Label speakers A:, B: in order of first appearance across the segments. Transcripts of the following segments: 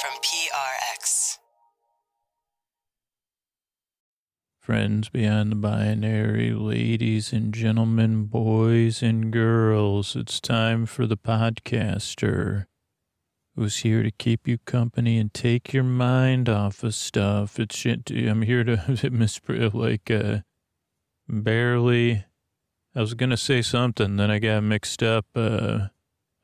A: from PRX.
B: Friends beyond the binary, ladies and gentlemen, boys and girls, it's time for the podcaster who's here to keep you company and take your mind off of stuff. It's shit. I'm here to mispr like uh, barely. I was gonna say something, then I got mixed up. Uh,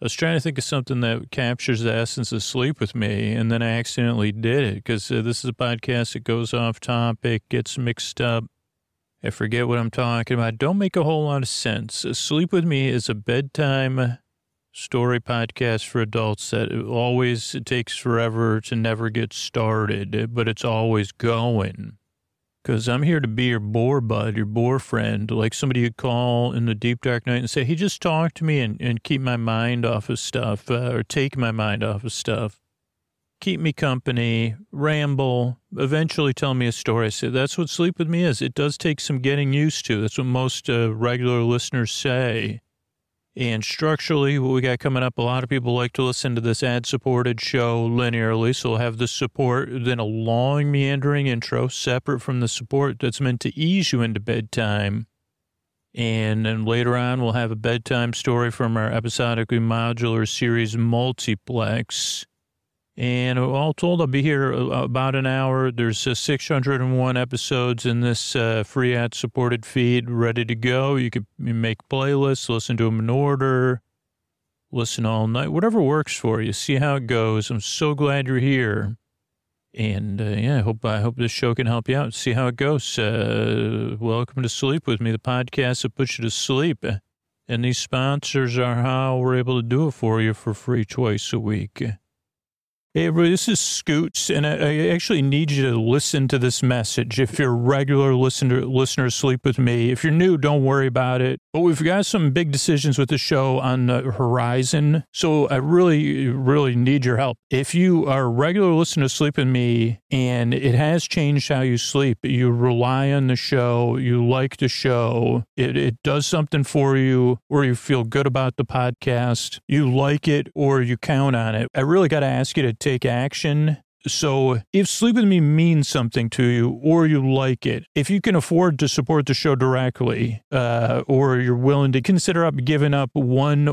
B: I was trying to think of something that captures the essence of sleep with me, and then I accidentally did it because uh, this is a podcast that goes off topic, gets mixed up. I forget what I'm talking about. Don't make a whole lot of sense. Uh, sleep with me is a bedtime story podcast for adults that always takes forever to never get started, but it's always going. Because I'm here to be your bore bud, your bore friend, like somebody you'd call in the deep dark night and say, hey, just talk to me and, and keep my mind off of stuff uh, or take my mind off of stuff. Keep me company, ramble, eventually tell me a story. I say, that's what sleep with me is. It does take some getting used to. That's what most uh, regular listeners say. And structurally, what we got coming up, a lot of people like to listen to this ad supported show linearly. So we'll have the support, then a long meandering intro separate from the support that's meant to ease you into bedtime. And then later on, we'll have a bedtime story from our episodically modular series Multiplex. And all told, I'll be here about an hour. There's uh, 601 episodes in this uh, free ad supported feed ready to go. You can make playlists, listen to them in order, listen all night, whatever works for you. See how it goes. I'm so glad you're here. And uh, yeah, I hope I hope this show can help you out. See how it goes. Uh, welcome to Sleep with Me, the podcast that puts you to sleep. And these sponsors are how we're able to do it for you for free twice a week. Hey, everybody, this is Scoots, and I, I, actually need you to listen to this message. If you're a regular listener, listener, sleep with me. If you're new, don't worry about it. But we've got some big decisions with the show on the horizon, so I really, really need your help. If you are a regular listener Sleep with Me, and it has changed how you sleep, you rely on the show, you like the show, it, it does something for you, or you feel good about the podcast, you like it, or you count on it. I really got to ask you to take action. So if Sleep With Me means something to you or you like it, if you can afford to support the show directly uh, or you're willing to consider up giving up one uh,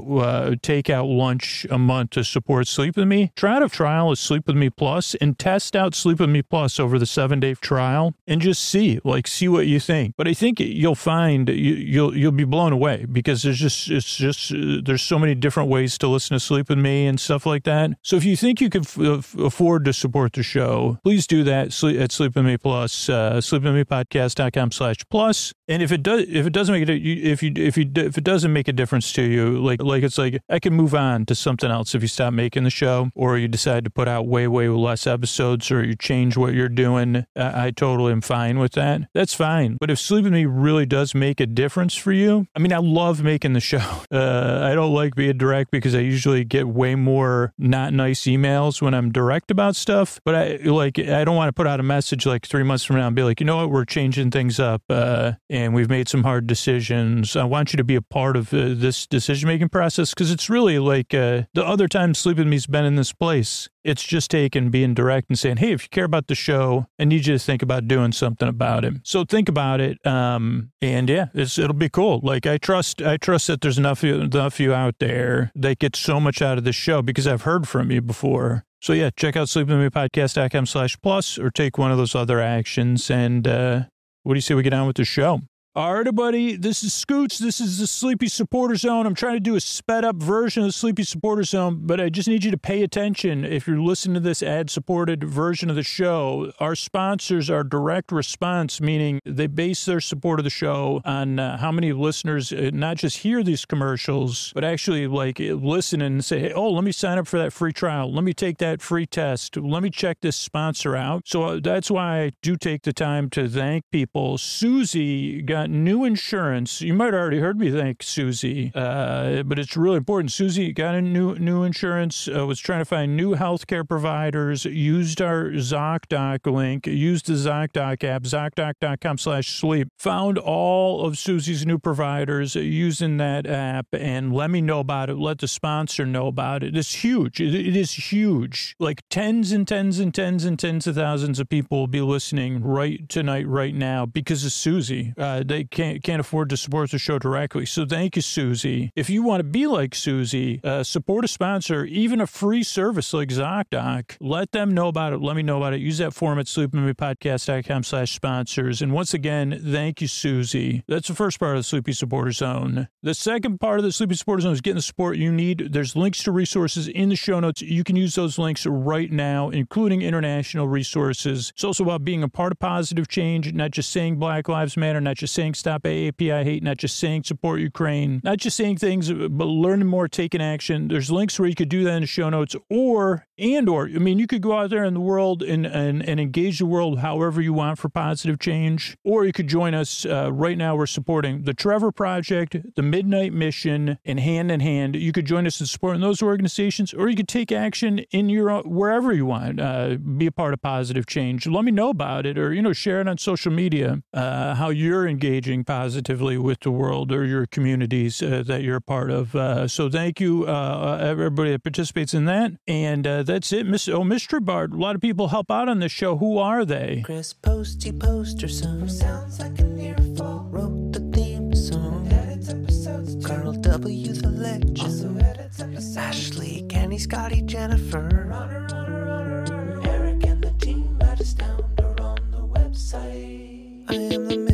B: takeout lunch a month to support Sleep With Me, try out a trial of Sleep With Me Plus and test out Sleep With Me Plus over the seven day trial and just see, like, see what you think. But I think you'll find you, you'll, you'll be blown away because there's just, it's just, uh, there's so many different ways to listen to Sleep With Me and stuff like that. So if you think you can f- afford to support support the show, please do that at Sleep With Me Plus, uh, sleepwithmepodcast.com slash plus. And if it does, if it doesn't make it, if you, if you, if it doesn't make a difference to you, like, like it's like, I can move on to something else if you stop making the show or you decide to put out way, way less episodes or you change what you're doing. I, I totally am fine with that. That's fine. But if Sleep With Me really does make a difference for you, I mean, I love making the show. Uh, I don't like being direct because I usually get way more not nice emails when I'm direct about stuff stuff, but I like I don't want to put out a message like three months from now and be like, you know what, we're changing things up, uh, and we've made some hard decisions. I want you to be a part of uh, this decision making process because it's really like uh, the other time Sleep with Me's been in this place. It's just taking being direct and saying, hey, if you care about the show, I need you to think about doing something about it. So think about it, um, and yeah, it'll be cool. Like I trust, I trust that there's enough enough of you out there that get so much out of the show because I've heard from you before so yeah, check out sleepwithmepodcast.com slash plus or take one of those other actions. And uh, what do you say we get on with the show? All right, everybody, this is Scoots. This is the Sleepy Supporter Zone. I'm trying to do a sped up version of the Sleepy Supporter Zone, but I just need you to pay attention. If you're listening to this ad supported version of the show, our sponsors are direct response, meaning they base their support of the show on uh, how many listeners uh, not just hear these commercials, but actually like listen and say, hey, oh, let me sign up for that free trial. Let me take that free test. Let me check this sponsor out. So uh, that's why I do take the time to thank people. Susie got got new insurance. You might have already heard me thank Susie, uh, but it's really important. Susie got a new new insurance. Uh, was trying to find new healthcare providers. Used our ZocDoc link. Used the ZocDoc app. ZocDoc.com/sleep. Found all of Susie's new providers using that app, and let me know about it. Let the sponsor know about it. It's huge. it, it is huge. Like tens and tens and tens and tens of thousands of people will be listening right tonight, right now, because of Susie. Uh, they can't can't afford to support the show directly. So thank you, Susie. If you want to be like Susie, uh, support a sponsor, even a free service like ZocDoc. Let them know about it. Let me know about it. Use that form at sleepwithmepodcast.com slash sponsors. And once again, thank you, Susie. That's the first part of the Sleepy Supporter Zone. The second part of the Sleepy Supporter Zone is getting the support you need. There's links to resources in the show notes. You can use those links right now, including international resources. It's also about being a part of positive change, not just saying Black Lives Matter, not just saying stop AAPI hate, not just saying support Ukraine, not just saying things, but learning more, taking action. There's links where you could do that in the show notes, or and or I mean, you could go out there in the world and and, and engage the world however you want for positive change, or you could join us uh, right now. We're supporting the Trevor Project, the Midnight Mission, and Hand in Hand. You could join us in supporting those organizations, or you could take action in your wherever you want. Uh, be a part of positive change. Let me know about it, or you know, share it on social media. Uh, how you're engaging positively with the world or your communities uh, that you're a part of. Uh, so thank you, uh, everybody that participates in that, and uh, that's it. Miss oh, Mystery Bard. A lot of people help out on this show. Who are they?
C: Chris Posty Poster Son sounds like an earful. Wrote the theme song. Edits episodes. Karl W. the legend. Also edits episodes. Ashley, Kenny, Scotty, Jennifer. Runner, runner, runner. Eric and the team at Astound are on the website. I am the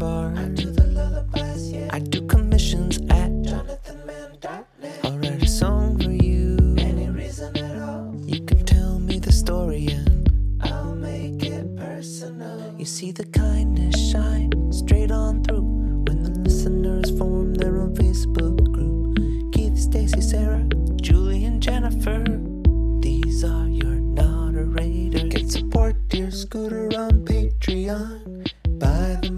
C: bar. I do the lullabies, yeah. I do commissions at jonathanmann.net. I'll write a song for you. Any reason at all. You can tell me the story and I'll make it personal. You see the kindness shine straight on through when the listeners form their own Facebook group. Keith, Stacy, Sarah, Julie, and Jennifer. These are your moderators. Get support dear Scooter on Patreon.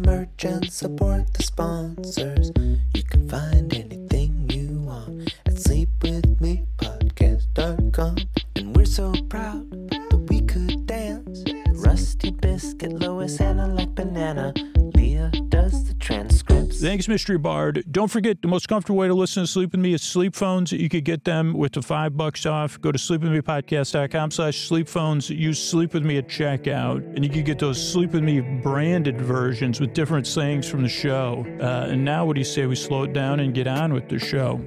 C: Merch and support the sponsors. You can find anything you want at sleepwithmepodcast.com. And we're so proud that we could dance. Rusty Biscuit, Lois, Anna like banana.
B: Thanks, Mystery Bard. Don't forget the most comfortable way to listen to Sleep With Me is SleepPhones. You could get them with the five bucks off. Go to sleepwithmepodcast.com slash sleepphones. Use Sleep With Me at checkout. And you can get those Sleep With Me branded versions with different sayings from the show. Uh, and now what do you say we slow it down and get on with the show?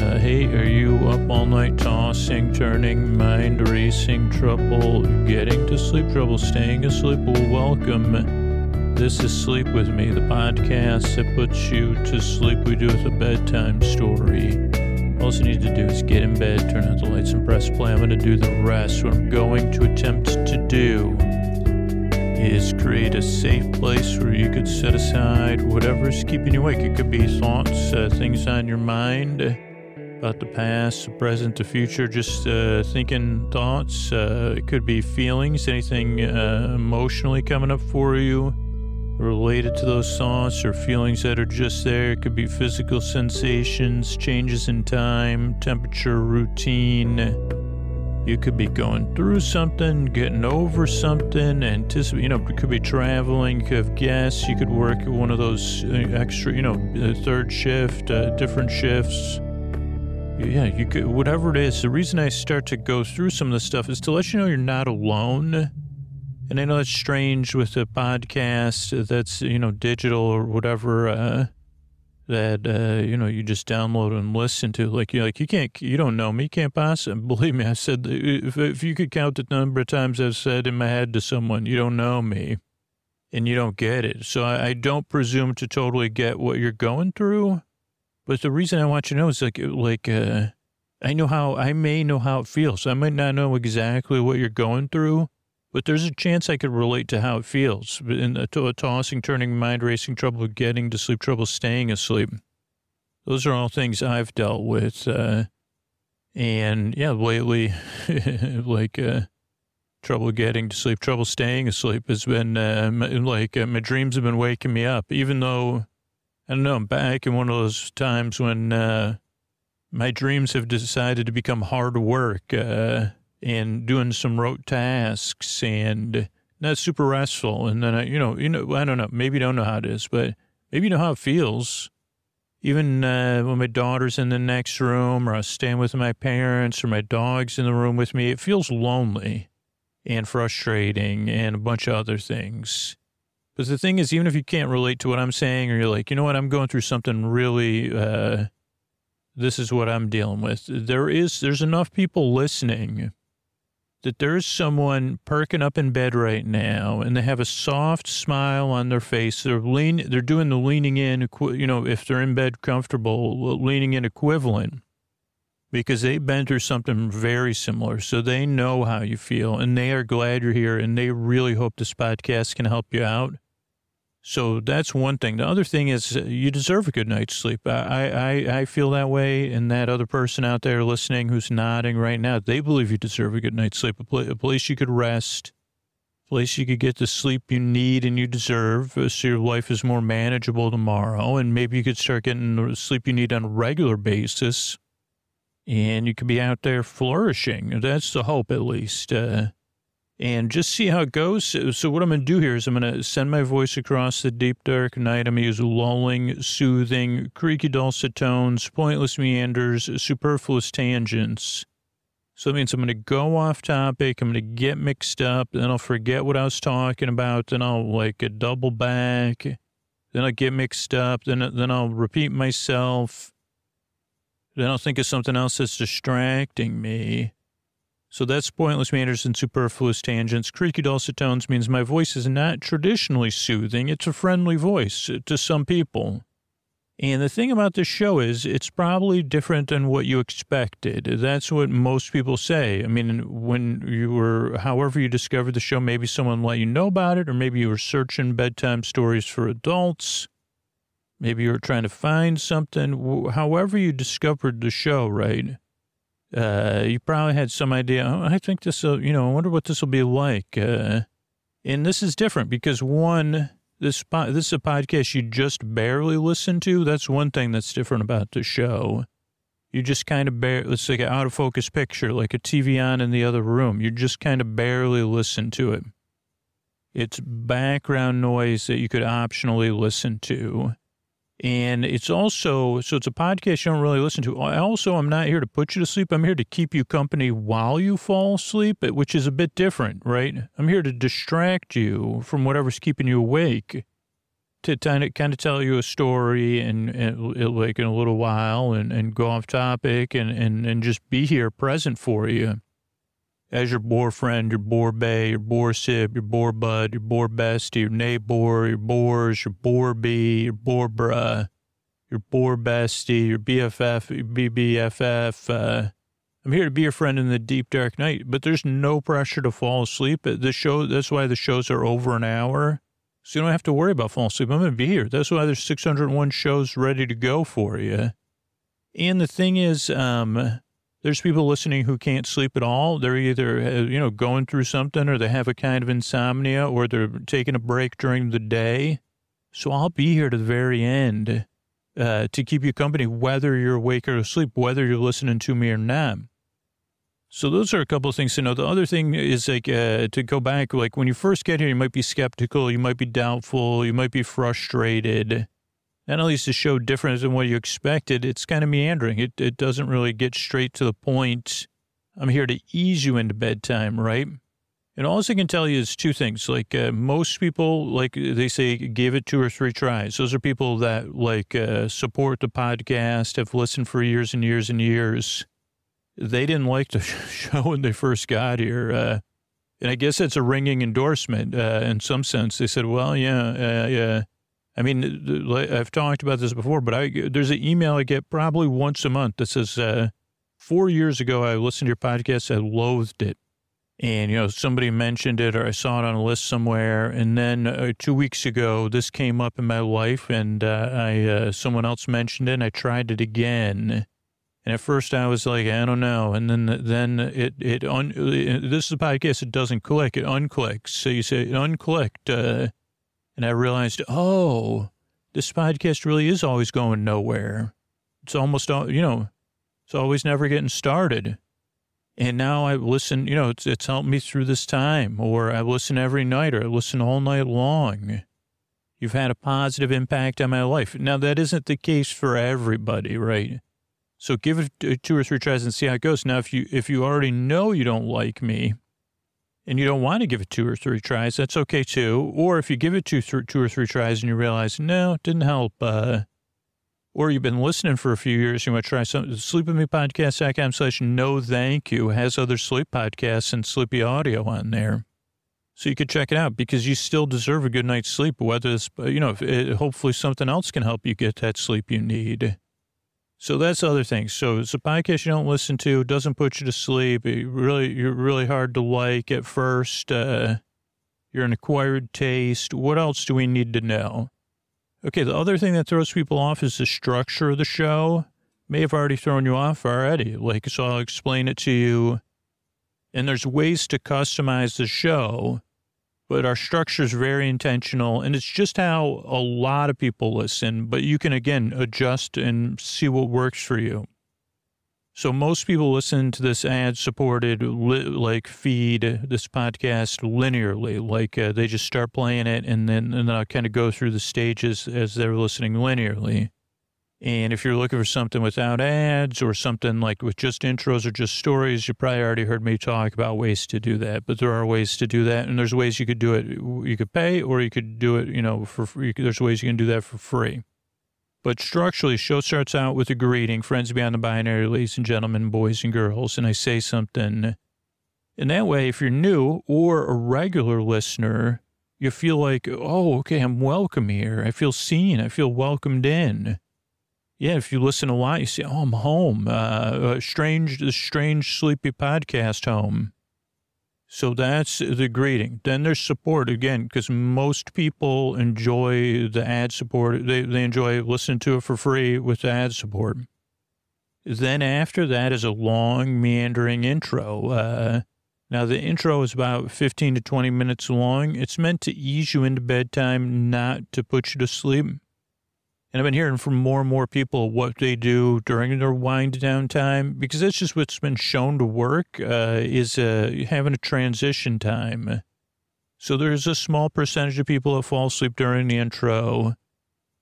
B: Uh, hey, are you up all night tossing, turning, mind racing, trouble, getting to sleep, trouble, staying asleep? Well, welcome. This is Sleep With Me, the podcast that puts you to sleep. We do with a bedtime story. All you need to do is get in bed, turn out the lights, and press play. I'm going to do the rest. What I'm going to attempt to do is create a safe place where you could set aside whatever's keeping you awake. It could be thoughts, uh, things on your mind about the past, the present, the future, just uh, thinking thoughts. Uh, it could be feelings, anything uh, emotionally coming up for you related to those thoughts or feelings that are just there. It could be physical sensations, changes in time, temperature, routine. You could be going through something, getting over something, anticipate. You know, it could be traveling. You could have guests. You could work one of those uh, extra, you know, uh, third shift, uh, different shifts. Yeah, you could, whatever it is. The reason I start to go through some of this stuff is to let you know you're not alone. And I know it's strange with a podcast that's, you know, digital or whatever, uh, that, uh, you know, you just download and listen to. Like, you're like, you can't, you don't know me, can't possibly. Believe me, I said, if, if you could count the number of times I've said in my head to someone, you don't know me and you don't get it. So I, I don't presume to totally get what you're going through. But the reason I want you to know is like, like, uh, I know how, I may know how it feels. I might not know exactly what you're going through, but there's a chance I could relate to how it feels. In a, to a tossing, turning, mind racing, trouble getting to sleep, trouble staying asleep. Those are all things I've dealt with. Uh, and yeah, lately, like, uh, trouble getting to sleep, trouble staying asleep has been uh, like uh, my dreams have been waking me up, even though I don't know, I'm back in one of those times when uh, my dreams have decided to become hard work uh, and doing some rote tasks and not super restful. And then I, you know, you know, I don't know, maybe you don't know how it is, but maybe you know how it feels. Even uh, when my daughter's in the next room or I staying with my parents or my dog's in the room with me, it feels lonely and frustrating and a bunch of other things. But the thing is, even if you can't relate to what I'm saying, or you're like, you know what, I'm going through something really, uh, this is what I'm dealing with. There is, there's enough people listening that there's someone perking up in bed right now and they have a soft smile on their face. They're lean, they're doing the leaning in, you know, if they're in bed comfortable, leaning in equivalent because they've been through something very similar. So they know how you feel and they are glad you're here and they really hope this podcast can help you out. So that's one thing. The other thing is uh, you deserve a good night's sleep. I, I, I feel that way. And that other person out there listening who's nodding right now, they believe you deserve a good night's sleep, a, pl- a place you could rest, a place you could get the sleep you need and you deserve uh, so your life is more manageable tomorrow. And maybe you could start getting the sleep you need on a regular basis and you could be out there flourishing. That's the hope, at least. Uh, and just see how it goes. So what I'm going to do here is I'm going to send my voice across the deep, dark night. I'm going to use lulling, soothing, creaky dulcet tones, pointless meanders, superfluous tangents. So that means I'm going to go off topic. I'm going to get mixed up. Then I'll forget what I was talking about. Then I'll like double back. Then I'll get mixed up. Then, then I'll repeat myself. Then I'll think of something else that's distracting me. So that's pointless meanders and superfluous tangents. Creaky dulcet tones means my voice is not traditionally soothing. It's a friendly voice uh, to some people. And the thing about this show is it's probably different than what you expected. That's what most people say. I mean, when you were, however you discovered the show, maybe someone let you know about it, or maybe you were searching bedtime stories for adults. Maybe you were trying to find something. However you discovered the show, right? Uh, you probably had some idea. Oh, I think this will, you know, I wonder what this will be like. Uh, and this is different because one, this this is a podcast you just barely listen to. That's one thing that's different about the show. You just kind of bear. It's like an out of focus picture, like a TV on in the other room. You just kind of barely listen to it. It's background noise that you could optionally listen to. And it's also, so it's a podcast you don't really listen to. I also, I'm not here to put you to sleep. I'm here to keep you company while you fall asleep, which is a bit different, right? I'm here to distract you from whatever's keeping you awake, to kind of, kind of tell you a story and, and like in a little while and, and go off topic and, and, and just be here present for you as your boyfriend, your boar bay, your boar sib, your boar bud, your boar bestie, your neighbor, your boars, your boar bee, your boar bruh, your boar bestie, your BFF, your BBFF. Uh, I'm here to be your friend in the deep dark night, but there's no pressure to fall asleep. The show, that's why the shows are over an hour. So you don't have to worry about falling asleep. I'm going to be here. That's why there's 601 shows ready to go for you. And the thing is, um, there's people listening who can't sleep at all. They're either, uh, you know, going through something or they have a kind of insomnia or they're taking a break during the day. So I'll be here to the very end uh, to keep you company, whether you're awake or asleep, whether you're listening to me or not. So those are a couple of things to know. The other thing is like uh, to go back, like when you first get here, you might be skeptical, you might be doubtful, you might be frustrated not only is the show different than what you expected, it's kind of meandering. It, it doesn't really get straight to the point. I'm here to ease you into bedtime, right? And all I can tell you is two things. Like uh, most people, like they say, give it two or three tries. Those are people that like uh, support the podcast, have listened for years and years and years. They didn't like the show when they first got here. Uh, and I guess that's a ringing endorsement uh, in some sense. They said, well, yeah, uh, yeah I mean, I've talked about this before, but I there's an email I get probably once a month that says, uh, four years ago, I listened to your podcast. I loathed it. And, you know, somebody mentioned it or I saw it on a list somewhere. And then uh, two weeks ago, this came up in my life and uh, I, uh, someone else mentioned it and I tried it again. And at first I was like, I don't know. And then, then it, it, un, this is a podcast. It doesn't click. It unclicks. So you say it unclicked. And I realized, oh, this podcast really is always going nowhere. It's almost, all you know, it's always never getting started. And now I listen, you know, it's, it's helped me through this time, or I listen every night, or I listen all night long. You've had a positive impact on my life. Now, that isn't the case for everybody, right? So give it two or three tries and see how it goes. Now, if you if you already know you don't like me, and you don't want to give it two or three tries, that's okay too. Or if you give it two, th- two or three tries and you realize no, it didn't help, uh, or you've been listening for a few years, you want to try some sleepwithmepodcast.com slash no thank you has other sleep podcasts and sleepy audio on there. So you could check it out because you still deserve a good night's sleep, whether it's, you know, it, hopefully something else can help you get that sleep you need. So that's other things. So it's a podcast you don't listen to, doesn't put you to sleep. It really, you're really hard to like at first. Uh, you're an acquired taste. What else do we need to know? Okay, the other thing that throws people off is the structure of the show. May have already thrown you off already. Like, so I'll explain it to you. And there's ways to customize the show but our structure is very intentional and it's just how a lot of people listen but you can again adjust and see what works for you. So most people listen to this ad supported li- like feed this podcast linearly like uh, they just start playing it and then and then i kind of go through the stages as they're listening linearly and if you're looking for something without ads or something like with just intros or just stories, you probably already heard me talk about ways to do that. But there are ways to do that, and there's ways you could do it. You could pay, or you could do it, you know, for free. There's ways you can do that for free. But structurally, show starts out with a greeting, friends beyond the binary, ladies and gentlemen, boys and girls, and I say something. And that way, if you're new or a regular listener, you feel like, oh, okay, I'm welcome here. I feel seen. I feel welcomed in. Yeah, if you listen a lot, you say, "Oh, I'm home." Uh, a strange, the strange, sleepy podcast home. So that's the greeting. Then there's support again, because most people enjoy the ad support. They they enjoy listening to it for free with the ad support. Then after that is a long meandering intro. Uh, now the intro is about 15 to 20 minutes long. It's meant to ease you into bedtime, not to put you to sleep. And I've been hearing from more and more people what they do during their wind down time because that's just what's been shown to work uh, is uh, having a transition time. So there's a small percentage of people that fall asleep during the intro,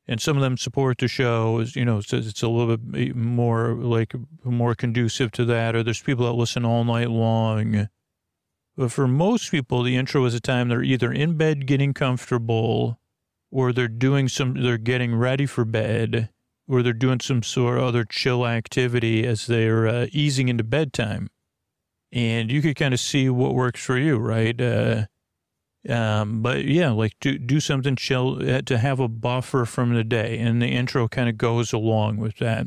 B: and some of them support the show. You know, it's, it's a little bit more like more conducive to that. Or there's people that listen all night long. But for most people, the intro is a time they're either in bed getting comfortable or they're doing some, they're getting ready for bed, or they're doing some sort of other chill activity as they're uh, easing into bedtime. And you could kind of see what works for you, right? Uh, um, but yeah, like do, do something chill uh, to have a buffer from the day. And the intro kind of goes along with that,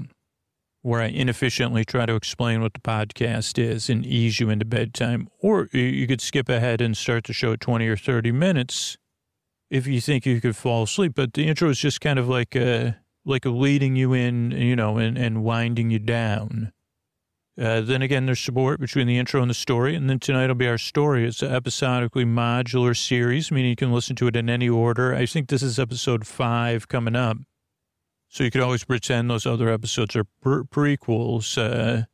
B: where I inefficiently try to explain what the podcast is and ease you into bedtime. Or you could skip ahead and start the show at 20 or 30 minutes if you think you could fall asleep. But the intro is just kind of like a, like leading you in, you know, and, and winding you down. Uh, then again, there's support between the intro and the story. And then tonight will be our story. It's an episodically modular series, meaning you can listen to it in any order. I think this is episode five coming up. So you could always pretend those other episodes are pre- prequels. Uh,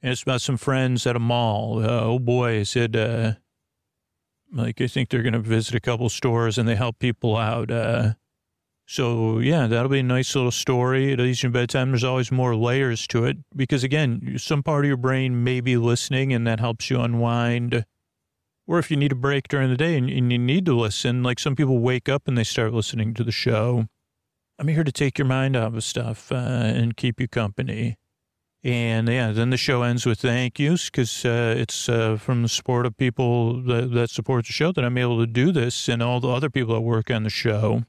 B: and it's about some friends at a mall. Uh, oh boy, is it, uh, like I think they're going to visit a couple stores and they help people out. Uh, so yeah, that'll be a nice little story. At in bedtime, there's always more layers to it because again, some part of your brain may be listening and that helps you unwind. Or if you need a break during the day and, and you need to listen, like some people wake up and they start listening to the show. I'm here to take your mind off of stuff uh, and keep you company. And yeah, then the show ends with thank yous because uh, it's uh, from the support of people that, that support the show that I'm able to do this and all the other people that work on the show.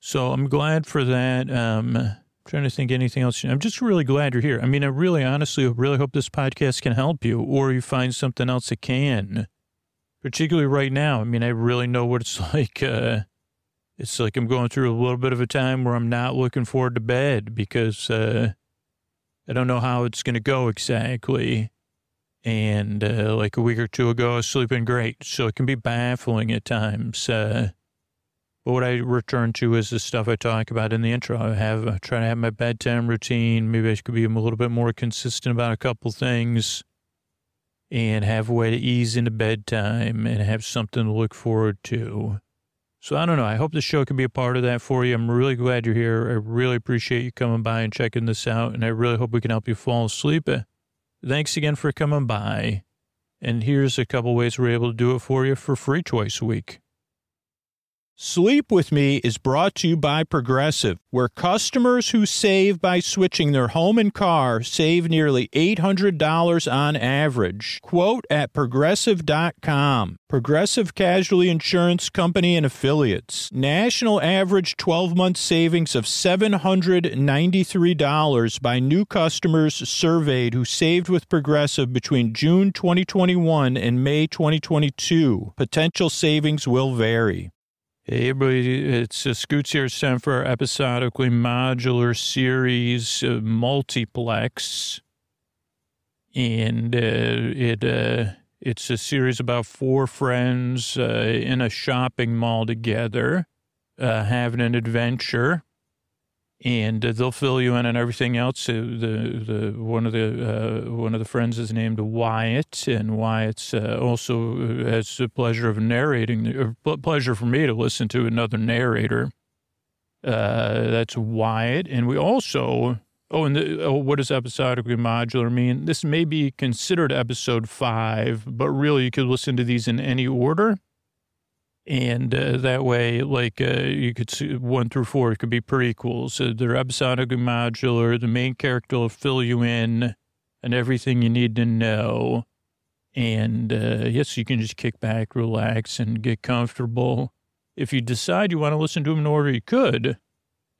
B: So I'm glad for that. Um, I'm trying to think anything else. I'm just really glad you're here. I mean, I really honestly really hope this podcast can help you or you find something else that can, particularly right now. I mean, I really know what it's like. Uh, it's like I'm going through a little bit of a time where I'm not looking forward to bed because, uh, I don't know how it's going to go exactly. And uh, like a week or two ago, I was sleeping great. So it can be baffling at times. Uh, but what I return to is the stuff I talk about in the intro. I have I try to have my bedtime routine. Maybe I could be a little bit more consistent about a couple things and have a way to ease into bedtime and have something to look forward to. So I don't know. I hope the show can be a part of that for you. I'm really glad you're here. I really appreciate you coming by and checking this out. And I really hope we can help you fall asleep. Uh, Thanks again for coming by. And here's a couple ways we're able to do it for you for free twice a week. Sleep with Me is brought to you by Progressive, where customers who save by switching their home and car save nearly $800 on average. Quote at progressive.com. Progressive Casualty Insurance Company and Affiliates. National average 12 month savings of $793 by new customers surveyed who saved with Progressive between June 2021 and May 2022. Potential savings will vary. Hey everybody, it's uh, Scoots here. It's time for our episodically modular series, uh, Multiplex. And uh, it uh, it's a series about four friends uh, in a shopping mall together, uh, having an adventure. And uh, they'll fill you in on everything else. Uh, the the one of the uh, one of the friends is named Wyatt, and Wyatt's uh, also has the pleasure of narrating. Pl- pleasure for me to listen to another narrator. Uh, that's Wyatt, and we also. Oh, and the, oh, what does episodically modular mean? This may be considered episode five, but really you could listen to these in any order. And uh, that way, like, uh, you could see one through four, it could be prequels. So they're episodically modular. The main character will fill you in and everything you need to know. And uh, yes, you can just kick back, relax, and get comfortable. If you decide you want to listen to them in order, you could.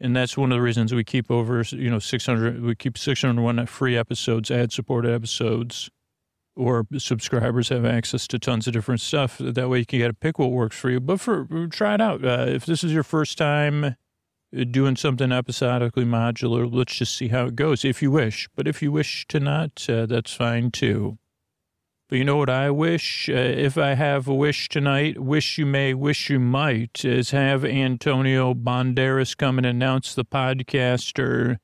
B: And that's one of the reasons we keep over, you know, 600, we keep 601 free episodes, ad supported episodes or subscribers have access to tons of different stuff. That way you can get to pick what works for you. But for try it out. Uh, if this is your first time uh, doing something episodically modular, let's just see how it goes if you wish. But if you wish to not, uh, that's fine too. But you know what I wish? Uh, if I have a wish tonight, wish you may, wish you might, is have Antonio Banderas come and announce the podcaster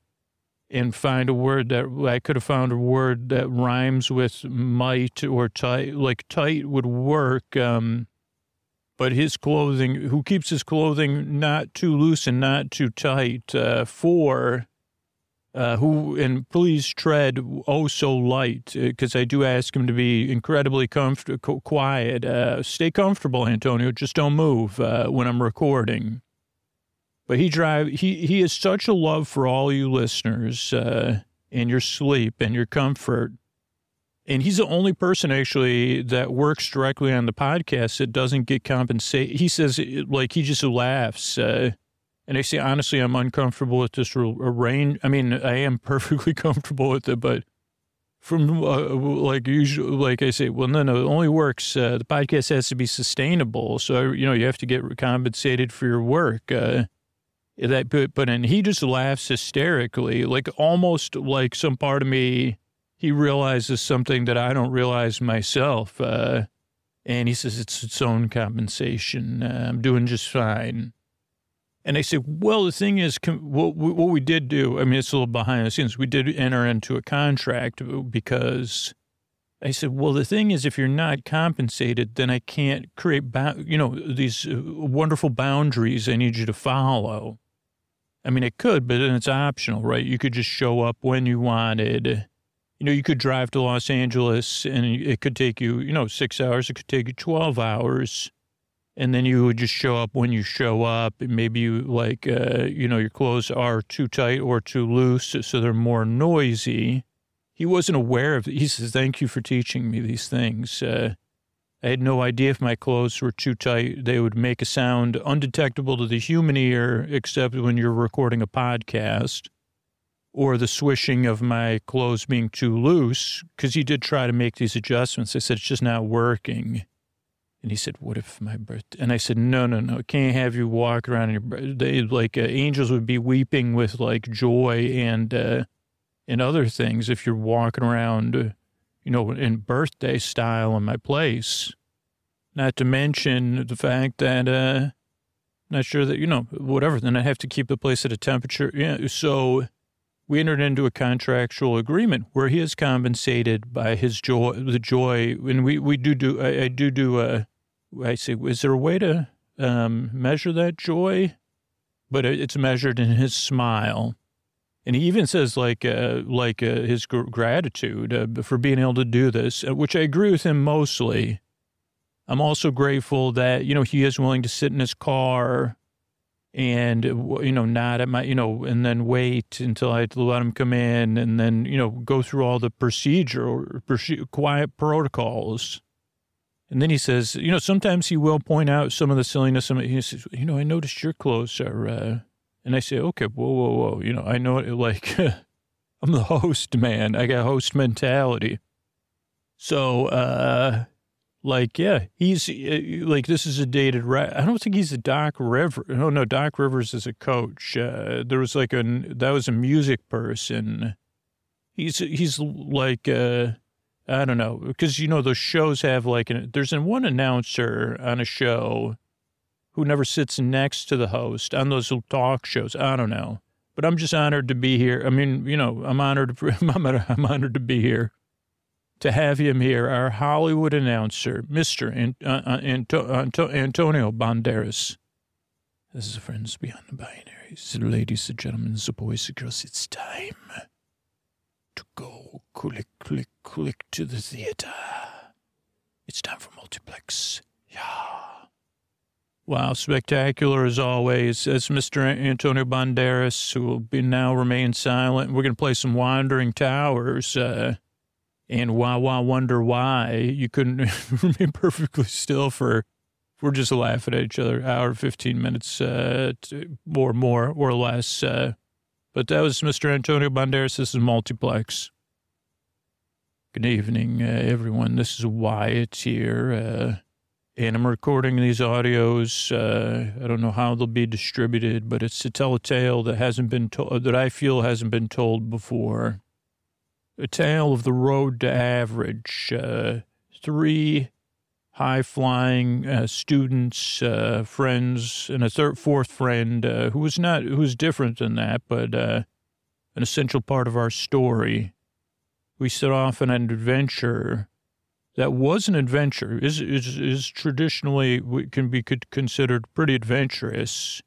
B: and find a word that I could have found a word that rhymes with might or tight. Like tight would work. Um, but his clothing, who keeps his clothing not too loose and not too tight, uh, for uh, who, and please tread oh so light, because I do ask him to be incredibly comfortable, quiet. Uh, stay comfortable, Antonio. Just don't move uh, when I'm recording. But he drive he he has such a love for all you listeners uh, and your sleep and your comfort. And he's the only person actually that works directly on the podcast that doesn't get compensated. He says like he just laughs. Uh, and I say honestly, I'm uncomfortable with this arrange. I mean, I am perfectly comfortable with it, but from uh, like usually, like I say, well, no, no, it only works. Uh, the podcast has to be sustainable, so you know you have to get compensated for your work. Uh, that but but and he just laughs hysterically, like almost like some part of me he realizes something that I don't realize myself. Uh, and he says it's its own compensation. Uh, I'm doing just fine. And I say, well, the thing is, what, what we did do, I mean, it's a little behind the scenes. We did enter into a contract because I said, well, the thing is, if you're not compensated, then I can't create, you know, these uh, wonderful boundaries I need you to follow. I mean, it could, but then it's optional, right? You could just show up when you wanted. You know, you could drive to Los Angeles and it could take you, you know, six hours. It could take you 12 hours. And then you would just show up when you show up. And maybe you like, uh, you know, your clothes are too tight or too loose, so they're more noisy. He wasn't aware of it. He says, Thank you for teaching me these things. Uh, I had no idea if my clothes were too tight, they would make a sound undetectable to the human ear, except when you're recording a podcast, or the swishing of my clothes being too loose, because he did try to make these adjustments. I said, it's just not working. And he said, what if my birth?" And I said, no, no, no, can't have you walk around in your birthday. Like uh, angels would be weeping with like joy and, uh, and other things if you're walking around, you know, in birthday style in my place. Not to mention the fact that, uh, not sure that, you know, whatever, then I have to keep the place at a temperature. Yeah. So we entered into a contractual agreement where he is compensated by his joy, the joy. And we, we do do, I, I do do, uh, I say, is there a way to, um, measure that joy? But it's measured in his smile. And he even says like, uh, like, uh, his gr- gratitude uh, for being able to do this, uh, which I agree with him mostly. I'm also grateful that, you know, he is willing to sit in his car and, uh, you know, not at my, you know, and then wait until I let him come in and then, you know, go through all the procedure quiet protocols. And then he says, you know, sometimes he will point out some of the silliness. He says, you know, I noticed your clothes are, uh, and I say, okay, whoa, whoa, whoa. You know, I know it like, I'm the host, man. I got host mentality. So, uh, like, yeah, he's uh, like, this is a dated, ra- I don't think he's a Doc River. No, no, Doc Rivers is a coach. Uh, there was like a, that was a music person. He's, he's like, uh, I don't know, because, you know, those shows have like, an, there's an one announcer on a show who never sits next to the host on those little talk shows. I don't know. But I'm just honored to be here. I mean, you know, I'm honored. I'm honored, to be here to have him here, our Hollywood announcer, Mr. An- uh, uh, Anto- Anto- Antonio Banderas. This is Friends Beyond the Binaries. Ladies and gentlemen, the boys and girls, it's time to go click, click, click to the theater. It's time for multiplex. Yeah. Wow, spectacular as always. As Mr. Antonio Banderas, who will be now remain silent. We're going to play some Wandering Towers. Uh, and why, why, wonder why you couldn't remain perfectly still for, we're just laughing at each other, hour, 15 minutes, uh, or more or less. Uh, but that was Mr. Antonio Banderas. This is Multiplex. Good evening, uh, everyone. This is Wyatt here. Uh, and I'm recording these audios. Uh, I don't know how they'll be distributed, but it's to tell a tale that hasn't been told, that I feel hasn't been told before. A tale of the road to average. Uh, three high flying uh, students, uh, friends, and a third, fourth friend uh, who was not, who was different than that, but uh, an essential part of our story. We set off on an adventure that was an adventure is is is traditionally can be considered pretty adventurous.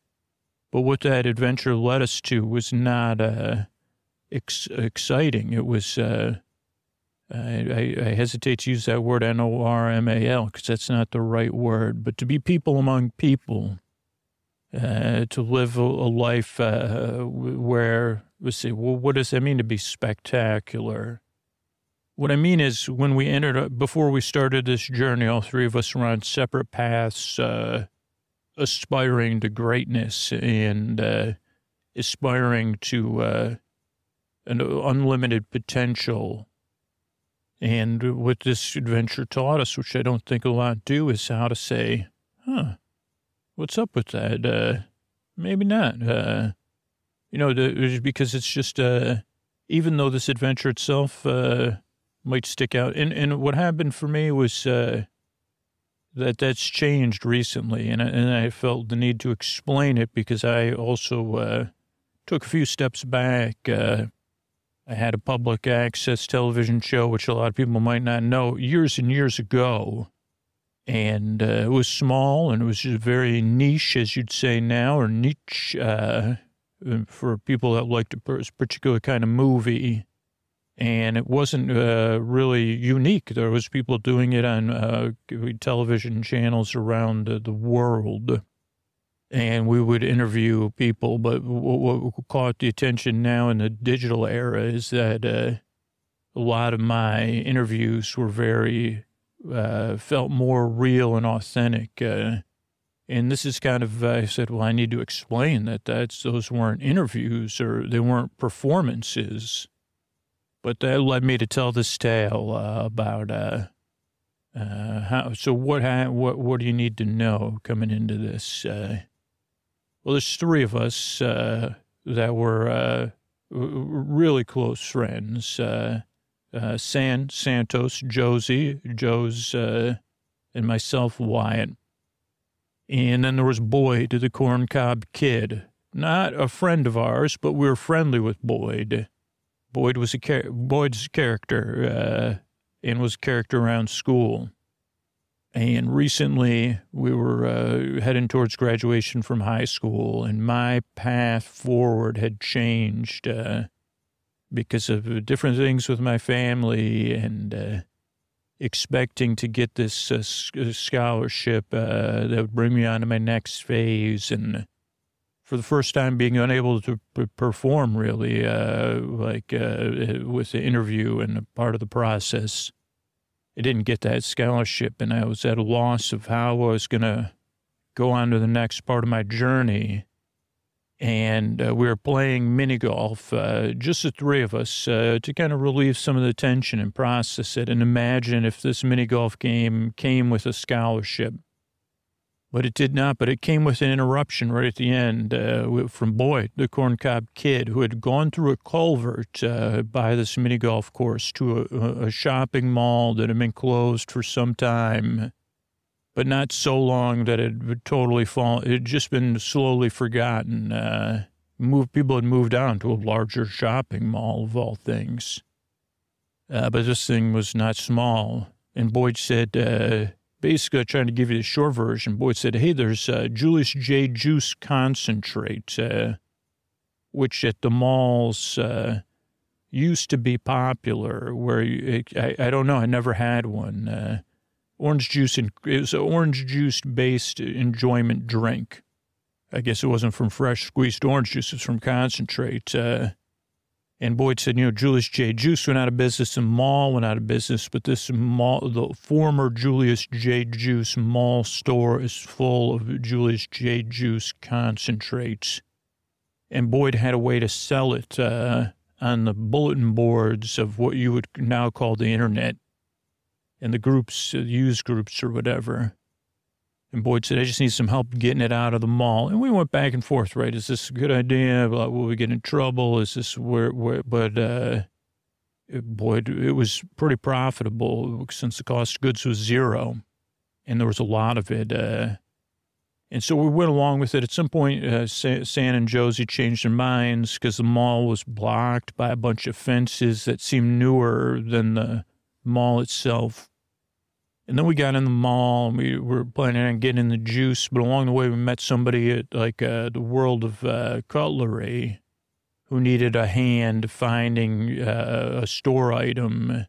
B: But what that adventure led us to was not uh ex- exciting. It was uh I, I hesitate to use that word N-O-R-M-A-L because that's not the right word, but to be people among people, uh, to live a, a life uh, where, let's see, well, what does that mean to be spectacular? What I mean is, when we entered, uh, before we started this journey, all three of us were on separate paths, uh, aspiring to greatness and uh, aspiring to uh, an unlimited potential. And what this adventure taught us, which I don't think a lot do, is how to say, huh, what's up with that? Uh, maybe not. Uh, you know, the, because it's just, uh, even though this adventure itself, uh, might stick out. And and what happened for me was uh, that that's changed recently, and I, and I felt the need to explain it because I also uh, took a few steps back. Uh, I had a public access television show, which a lot of people might not know, years and years ago. And uh, it was small and it was very niche, as you'd say now, or niche uh, for people that liked a particular kind of movie and it wasn't uh, really unique. There was people doing it on uh, television channels around uh, the world, and we would interview people. But what, caught the attention now in the digital era is that uh, a lot of my interviews were very uh, felt more real and authentic. Uh, and this is kind of I said, well, I need to explain that that's those weren't interviews or they weren't performances but that led me to tell this tale uh, about uh, uh, how. So what? What? What do you need to know coming into this? Uh, well, there's three of us uh, that were uh, really close friends. San Santos, Josie, Joe's, and myself, Wyatt. And then there was Boyd, the corncob kid. Not a friend of ours, but we were friendly with Boyd. Boyd was a char- Boyd's character, uh, and was character around school. And recently, we were uh, heading towards graduation from high school, and my path forward had changed uh, because of different things with my family and uh, expecting to get this uh, scholarship uh, that would bring me on to my next phase. And for the first time, being unable to perform really, uh, like with the interview and a part of the process. I didn't get that scholarship, and I was at a loss of how I was going to go on to the next part of my journey. And uh, we were playing mini golf, uh, just the three of us, uh, to kind of relieve some of the tension and process it and imagine if this mini golf game came with a scholarship but it did not. But it came with an interruption right at the end uh, from Boyd, the corncob kid, who had gone through a culvert uh, by this mini golf course to a, a, shopping mall that had been closed for some time, but not so long that it would totally fall. It had just been slowly forgotten. Uh, people had moved on to a larger shopping mall of all things. Uh, but this thing was not small. And Boyd said, uh, basically trying to give you the short version. Boyd said, hey, there's uh, Julius J. Juice concentrate, uh, which at the malls uh, used to be popular, where you, I, I, don't know, I never had one. Uh, orange juice, and it was an orange juice based enjoyment drink. I guess it wasn't from fresh squeezed orange juice, it's from concentrate. Uh, and Boyd said, you know, Julius J. Juice went out of business and Mall went out of business, but this mall, the former Julius J. Juice mall store is full of Julius J. Juice concentrates. And Boyd had a way to sell it uh, on the bulletin boards of what you would now call the internet and the groups, uh, used groups or whatever. And Boyd said, I just need some help getting it out of the mall. And we went back and forth, right? Is this a good idea? Will we get in trouble? Is this where, where but, uh, Boyd, it was pretty profitable since the cost of goods was zero and there was a lot of it. Uh, and so we went along with it. At some point, uh, San and Josie changed their minds because the mall was blocked by a bunch of fences that seemed newer than the mall itself. And then we got in the mall and we were planning on getting in the juice. But along the way, we met somebody at like uh, the world of uh, cutlery who needed a hand finding uh, a store item.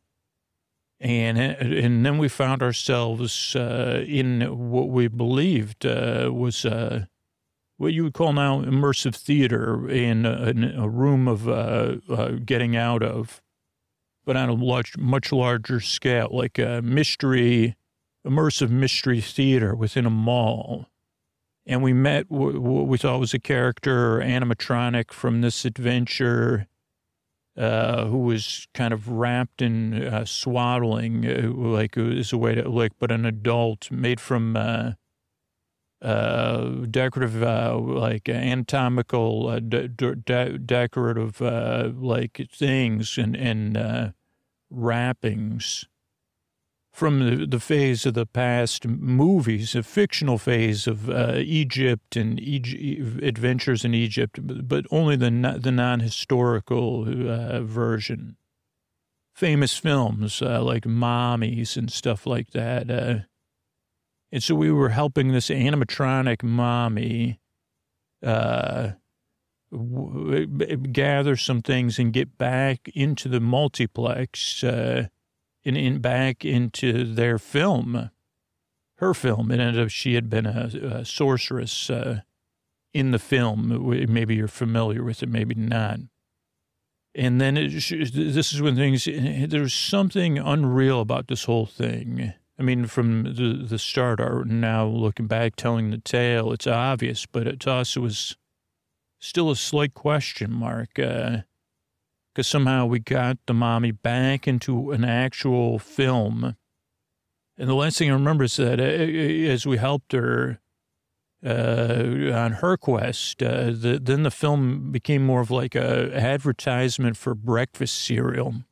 B: And, and then we found ourselves uh, in what we believed uh, was uh, what you would call now immersive theater in a, in a room of getting out of but on a large, much larger scale, like a mystery, immersive mystery theater within a mall. And we met what we thought was a character animatronic from this adventure uh, who was kind of wrapped in uh, swaddling, uh, like is a way to like, but an adult made from uh, uh, decorative, uh, like anatomical, uh, de- de- decorative, uh, like things and, and, uh, wrappings from the, the phase of the past movies, a fictional phase of uh, Egypt and adventures in Egypt, but only the, the non-historical uh, version. Famous films uh, like Mommies and stuff like that and so we were helping this animatronic mommy uh, w- gather some things and get back into the multiplex uh, and in back into their film, her film. It ended up she had been a, a sorceress uh, in the film. Maybe you're familiar with it, maybe not. And then it, this is when things, there's something unreal about this whole thing I mean, from the, the start, or now looking back, telling the tale, it's obvious, but to us, it was still a slight question mark. Because uh, somehow we got the mommy back into an actual film. And the last thing I remember is that uh, uh, as we helped her, uh, on her quest. Uh, the, then the film became more of like a advertisement for breakfast cereal.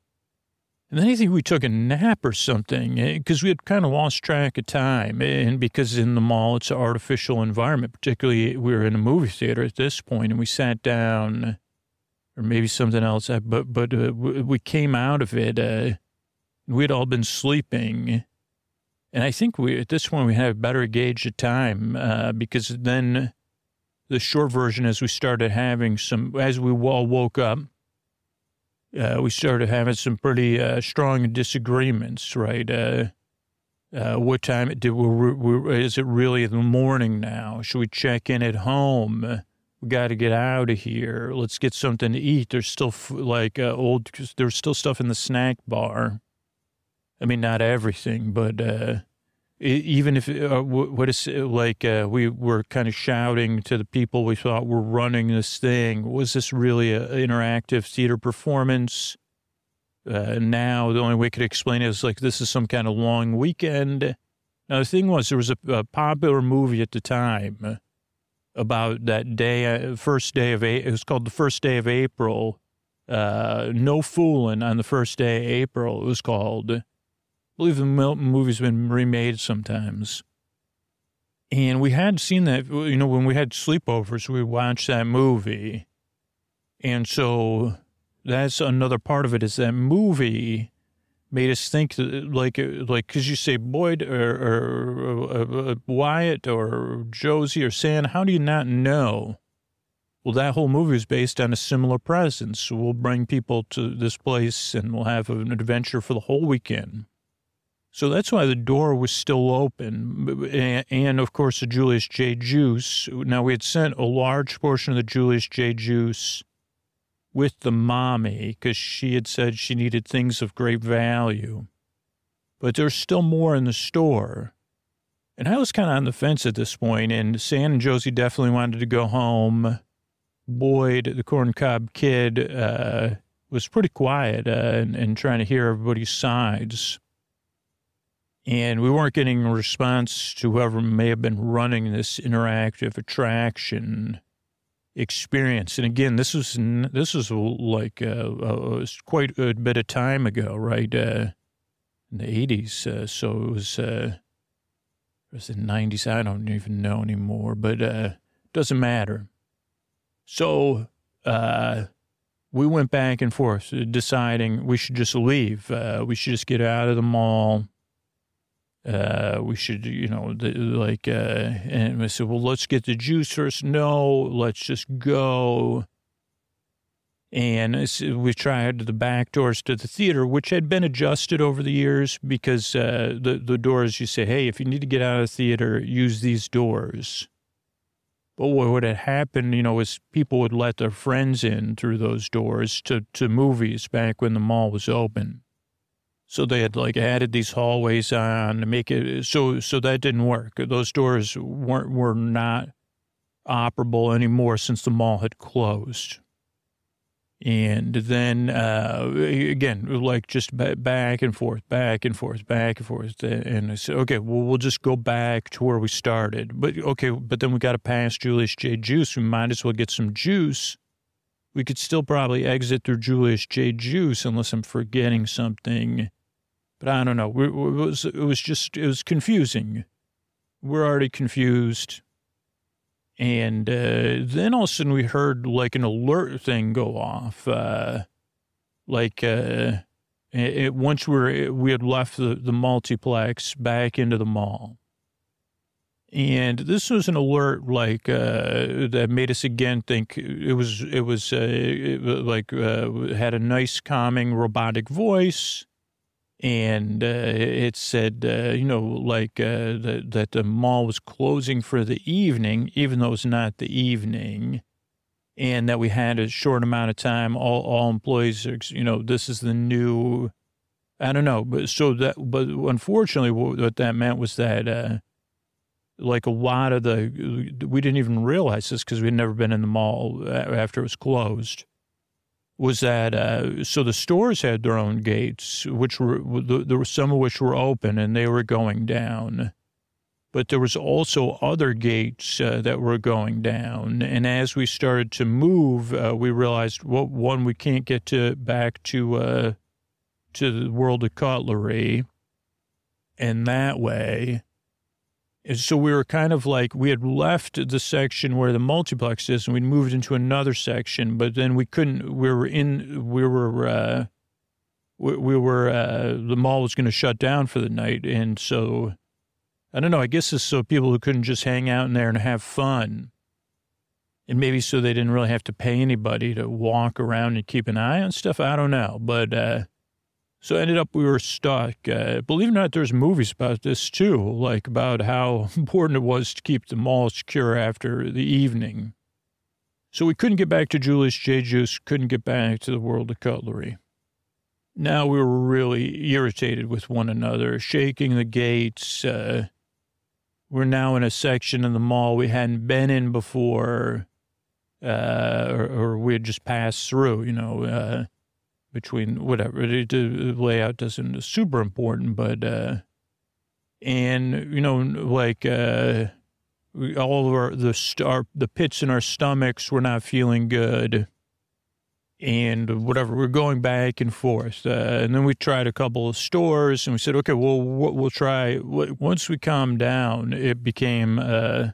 B: And then I think we took a nap or something because we had kind of lost track of time. And because in the mall, it's an artificial environment, particularly we were in a movie theater at this point and we sat down or maybe something else. uh, But, but uh, we came out of it. Uh, we had all been sleeping. And I think we, at this point, we had a better gauge of time uh, because then the short version is we started having some, as we all woke up, uh, we started having some pretty uh, strong disagreements, right? Uh, uh, what time did we, we, is it really in the morning now? Should we check in at home? We got to get out of here. Let's get something to eat. There's still like uh, old, there's still stuff in the snack bar. I mean, not everything, but uh, even if uh, what is like uh, we were kind of shouting to the people we thought were running this thing. Was this really an interactive theater performance? Uh, now the only way we could explain it is like this is some kind of long weekend. Now the thing was there was a, a popular movie at the time about that day, uh, first day of A- it was called the first day of April. Uh, no fooling on the first day of April. It was called. Believe the movie's been remade sometimes. And we had seen that, you know, when we had sleepovers, we watched that movie. And so that's another part of it is that movie made us think that, like, like, cause you say Boyd or, or uh, uh, Wyatt or Josie or Santa, how do you not know? Well, that whole movie is based on a similar presence. We'll bring people to this place and we'll have an adventure for the whole weekend. So that's why the door was still open. And, of course, the Julius J. Juice. Now, we had sent a large portion of the Julius J. Juice with the mommy because she had said she needed things of great value. But there's still more in the store. And I was kind of on the fence at this point, and San and Josie definitely wanted to go home. Boyd, the corncob kid, uh, was pretty quiet uh, and, and trying to hear everybody's sides. And we weren't getting a response to whoever may have been running this interactive attraction experience. And again, this was this was like uh, uh, quite a bit of time ago, right? Uh, in the eighties, uh, so it was. Uh, it was the nineties. I don't even know anymore, but uh, doesn't matter. So uh, we went back and forth, deciding we should just leave. Uh, we should just get out of the mall. Uh, we should, you know, the, like, uh, and we said, well, let's get the juice first. No, let's just go. And we tried the back doors to the theater, which had been adjusted over the years because uh, the the doors you say, hey, if you need to get out of the theater, use these doors. But what would have happened, you know, is people would let their friends in through those doors to to movies back when the mall was open. So they had like added these hallways on to make it so so that didn't work. Those doors weren't were not operable anymore since the mall had closed. And then uh, again, like just ba- back and forth, back and forth, back and forth. And I said, okay, well, we'll just go back to where we started. But okay, but then we got to pass Julius J. Juice. We might as well get some juice. We could still probably exit through Julius J. Juice unless I'm forgetting something. But I don't know. It was, it was just, it was confusing. We're already confused. And uh, then all of a sudden we heard like an alert thing go off. Uh, like uh, it, once we were, we had left the, the multiplex back into the mall. And this was an alert like uh, that made us again think it was it was uh, it like uh, had a nice calming robotic voice, and uh, it said uh, you know like uh, that that the mall was closing for the evening, even though it's not the evening, and that we had a short amount of time. All all employees, are, you know, this is the new. I don't know, but so that but unfortunately, what, what that meant was that. Uh, like a lot of the, we didn't even realize this because we'd never been in the mall after it was closed. Was that uh, so? The stores had their own gates, which were there were some of which were open and they were going down, but there was also other gates uh, that were going down. And as we started to move, uh, we realized, well, one, we can't get to back to uh, to the world of cutlery, and that way. And so we were kind of like we had left the section where the multiplex is, and we moved into another section. But then we couldn't. We were in. We were. Uh, we, we were. Uh, the mall was going to shut down for the night, and so I don't know. I guess it's so people who couldn't just hang out in there and have fun. And maybe so they didn't really have to pay anybody to walk around and keep an eye on stuff. I don't know. But uh, so ended up we were stuck. Uh, believe it or not, there's movies about this too, like about how important it was to keep the mall secure after the evening. So we couldn't get back to Julius J. Juice, couldn't get back to the world of cutlery. Now we were really irritated with one another, shaking the gates, uh, we're now in a section in the mall we hadn't been in before, uh, or, or, we had just passed through, you know, uh, between whatever. The, the layout doesn't super important, but, uh, and, you know, like, uh, all of our, the, our, the pits in our stomachs were not feeling good and whatever. We're going back and forth. Uh, and then we tried a couple of stores and we said, okay, well, we'll try. Once we calmed down, it became uh,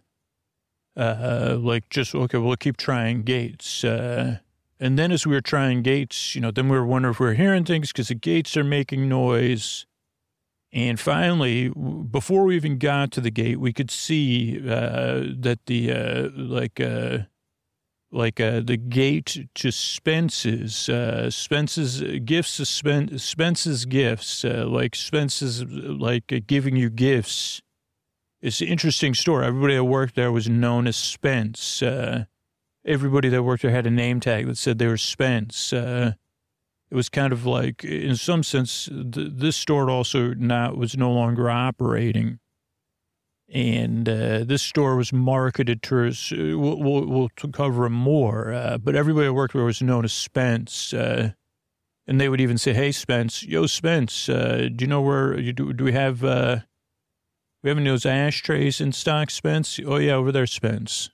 B: uh, like just, okay, we'll keep trying gates. Uh, and then as we were trying gates, you know, then we were wondering if we are hearing things because the gates are making noise. And finally, before we even got to the gate, we could see uh, that the, uh, like, like uh, the gate to Spence's, uh, Spence's gifts, Spen- Spence's gifts, uh, like Spence's, like uh, giving you gifts. It's an interesting story. Everybody that worked there was known as Spence. Everybody that worked there had a name tag that said they were Spence. Uh, it was kind of like, in some sense, th- this store also not was no longer operating and uh, this store was marketed towards, uh, we'll, we'll, we'll cover more, uh, but everybody I worked with was known as Spence. Uh, and they would even say, hey, Spence, yo, Spence, uh, do you know where, you do, do we have, uh, we have those ashtrays in stock, Spence? Oh, yeah, over there, Spence.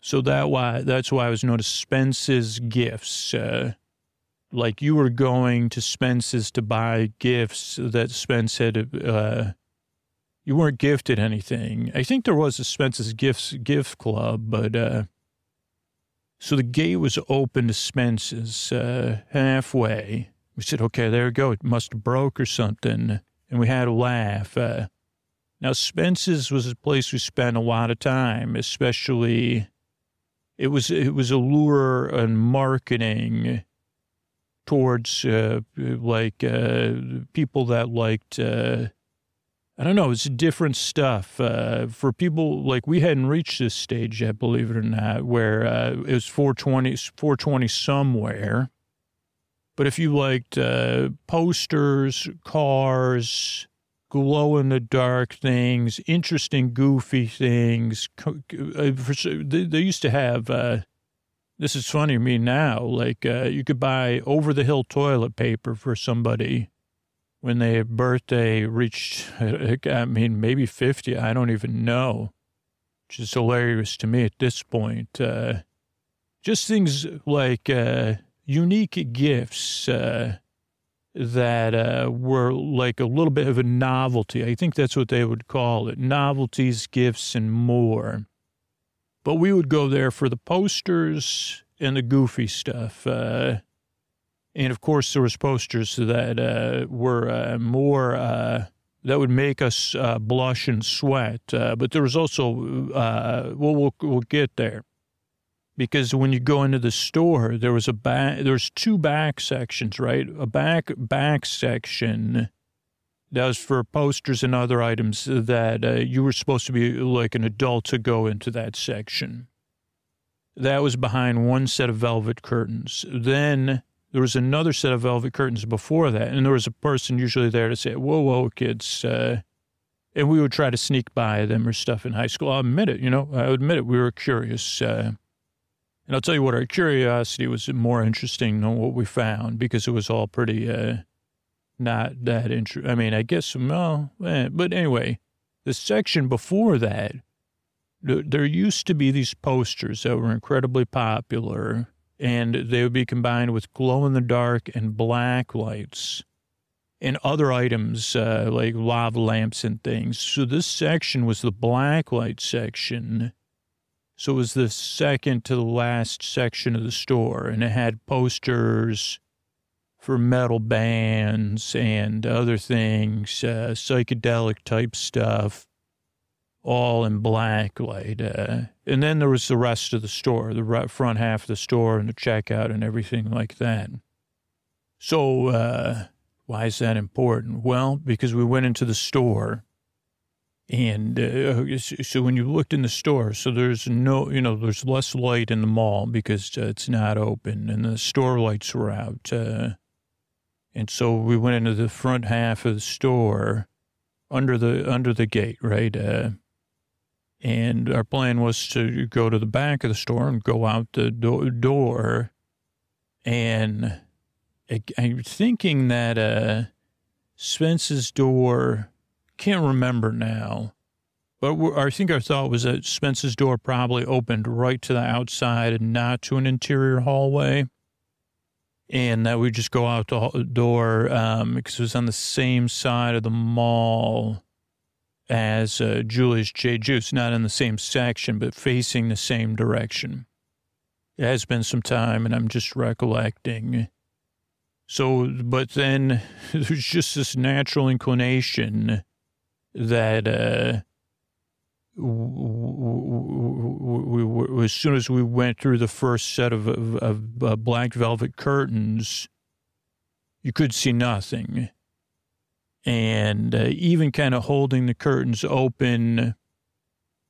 B: So that why that's why I was known as Spence's Gifts. like you were going to Spence's to buy gifts that Spence had you weren't gifted anything. I think there was a Spence's Gifts gift club, but uh, so the gate was open to Spence's uh, halfway. We said, okay, there we go. It must have broke or something. And we had a laugh. Uh, now, Spence's was a place we spent a lot of time, especially it was it was a lure and marketing towards uh, like uh, people that liked uh, I don't know. It's different stuff uh, for people like we hadn't reached this stage yet, believe it or not, where uh, it was 420, 420 somewhere. But if you liked uh, posters, cars, glow in the dark things, interesting, goofy things, uh, they used to have. Uh, this is funny to me now. Like uh, you could buy over the hill toilet paper for somebody when their birthday reached, I mean, maybe 50, I don't even know, which is hilarious to me at this point. Uh, just things like uh, unique gifts uh, that uh, were like a little bit of a novelty. I think that's what they would call it novelties, gifts, and more. But we would go there for the posters and the goofy stuff. Uh, and of course, there was posters that uh, were uh, more uh, that would make us uh, blush and sweat. But there was also we'll we'll get there because when you go into the store, there was a back. There's two back sections, right? A back back section that was for posters and other items that you were supposed to be like an adult to go into that section. That was behind one set of velvet curtains. Then there was another set of velvet curtains before that, and there was a person usually there to say, "Whoa, whoa, kids," uh, and we would try to sneak by them or stuff in high school. I'll admit it, you know, I admit it. We were curious, uh, and I'll tell you what, our curiosity was more interesting than what we found because it was all pretty uh, not that interesting. I mean, I guess well, eh, but anyway. the section before that, th- there used to be these posters that were incredibly popular, and they would be combined with glow in the dark and black lights and other items uh, like lava lamps and things. So this section was the black light section. So it was the second to the last section of the store, and it had posters for metal bands and other things, uh, psychedelic type stuff, all in black light. Uh, and then there was the rest of the store, the front half of the store and the checkout and everything like that. So, uh, why is that important? Well, because we went into the store and uh, so when you looked in the store, so there's no, you know, there's less light in the mall because uh, it's not open and the store lights were out. Uh, and so we went into the front half of the store under the, under the gate, right? Uh, and our plan was to go to the back of the store and go out the do- door and I'm thinking that uh, Spence's door, can't remember now, but I think our thought was that Spence's door probably opened right to the outside and not to an interior hallway. And that we just go out the door um, because it was on the same side of the mall as uh, Julius J. Juice, not in the same section, but facing the same direction. It has been some time, and I'm just recollecting so, but then there's just this natural inclination that uh, as soon as we went through the first set of, of, of uh, black velvet curtains, you could see nothing. And uh, even kind of holding the curtains open,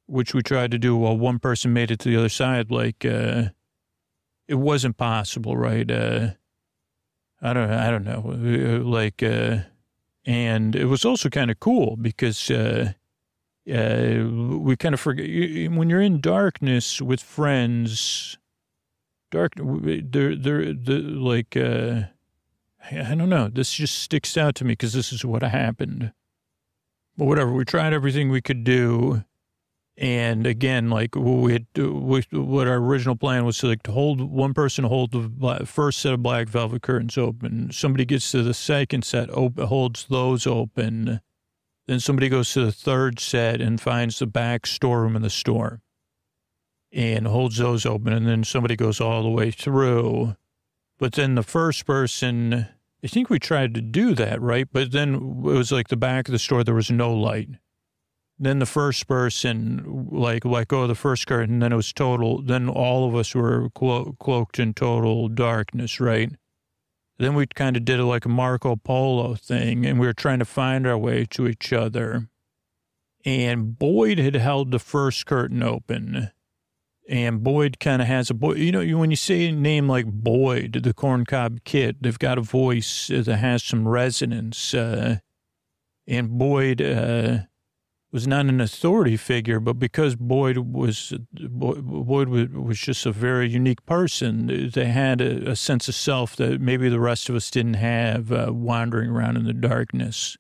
B: which we tried to do while one person made it to the other side, like uh, it wasn't possible, right? Uh, I don't, I don't know, uh, like, uh, and it was also kind of cool because uh, uh, we kind of forget when you're in darkness with friends. Dark, they're, they're, they're like, uh, I don't know. This just sticks out to me because this is what happened. But whatever, we tried everything we could do and again, like we had, we, what our original plan was to like to hold one person hold the first set of black velvet curtains open. Somebody gets to the second set, open, holds those open. Then somebody goes to the third set and finds the back storeroom in the store and holds those open. And then somebody goes all the way through. But then the first person, I think we tried to do that, right? But then it was like the back of the store, there was no light. Then the first person, like, let go of the first curtain, then it was total, then all of us were clo- cloaked in total darkness, right? Then we kind of did it like a Marco Polo thing, and we were trying to find our way to each other. And Boyd had held the first curtain open. And Boyd kind of has a boy, you know, when you say a name like Boyd, the corncob kid, they've got a voice that has some resonance. Uh, and Boyd, uh, was not an authority figure, but because Boyd was Boyd was just a very unique person, they had a, a sense of self that maybe the rest of us didn't have, uh, wandering around in the darkness.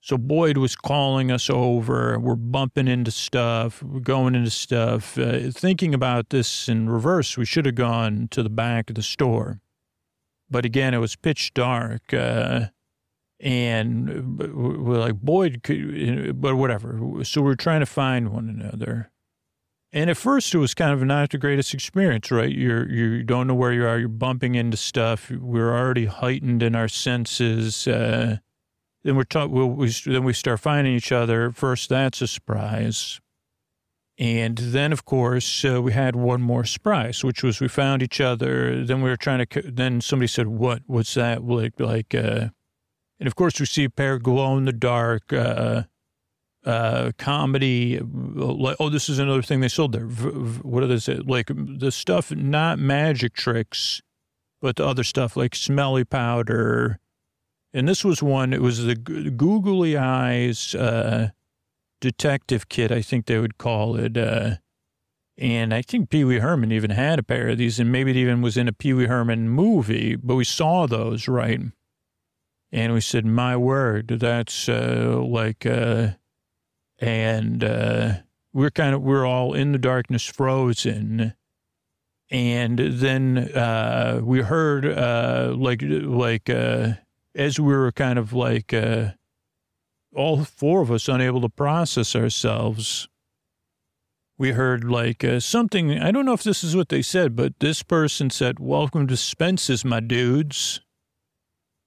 B: So Boyd was calling us over. We're bumping into stuff, we're going into stuff. Uh, thinking about this in reverse, we should have gone to the back of the store, but again, it was pitch dark. Uh, and we're like, Boyd, could, but whatever. So we're trying to find one another. And at first, it was kind of not the greatest experience, right? You're you don't know where you are. You're bumping into stuff. We're already heightened in our senses. Uh, then we're talk, we'll, we then we start finding each other. First, that's a surprise. And then, of course, uh, we had one more surprise, which was we found each other. Then we were trying to. Then somebody said, "What? What's that?" Like, like. Uh, and of course, we see a pair glow in the dark uh, uh, comedy. Like, oh, this is another thing they sold there. What do they say? Like the stuff, not magic tricks, but the other stuff like smelly powder. And this was one, it was the googly eyes uh, detective kit, I think they would call it. Uh, and I think Pee Wee Herman even had a pair of these, and maybe it even was in a Pee Wee Herman movie, but we saw those, right? And we said, my word, that's uh, like, uh, and uh, we're kind of we're all in the darkness, frozen. And then uh, we heard uh, like like uh, as we were kind of like all four of us unable to process ourselves. We heard like something. I don't know if this is what they said, but this person said, "Welcome to Spence's, my dudes."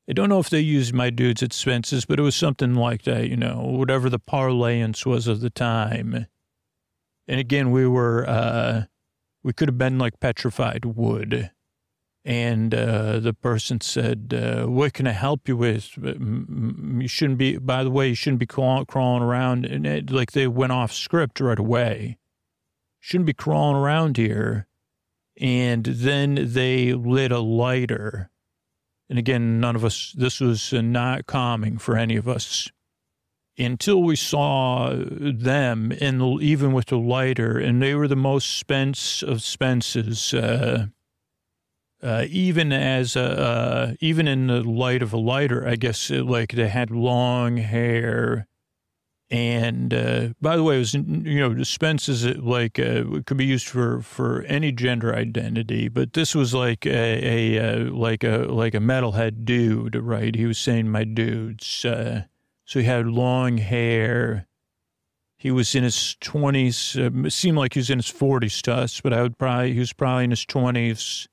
B: I don't know if they used my dudes at Spence's, but it was something like that, you know, whatever the parlance was of the time. And again, we were, uh, we could have been like petrified wood. And uh, the person said, uh, what can I help you with? You shouldn't be, by the way, you shouldn't be crawling, crawling around. And it, like they went off script right away. Shouldn't be crawling around here. And then they lit a lighter and again, none of us, this was not calming for any of us. Until we saw them and even with the lighter and they were the most Spence of Spences, uh, uh, even as, uh, even in the light of a lighter, I guess, it, like they had long hair and uh, by the way, was you know dispense is like uh, could be used for for any gender identity, but this was like a, a, a like a like a metalhead dude, right? He was saying my dudes. Uh, so he had long hair. He was in his twenties. Uh, it seemed like he was in his forties to us, but I would probably he was probably in his twenties.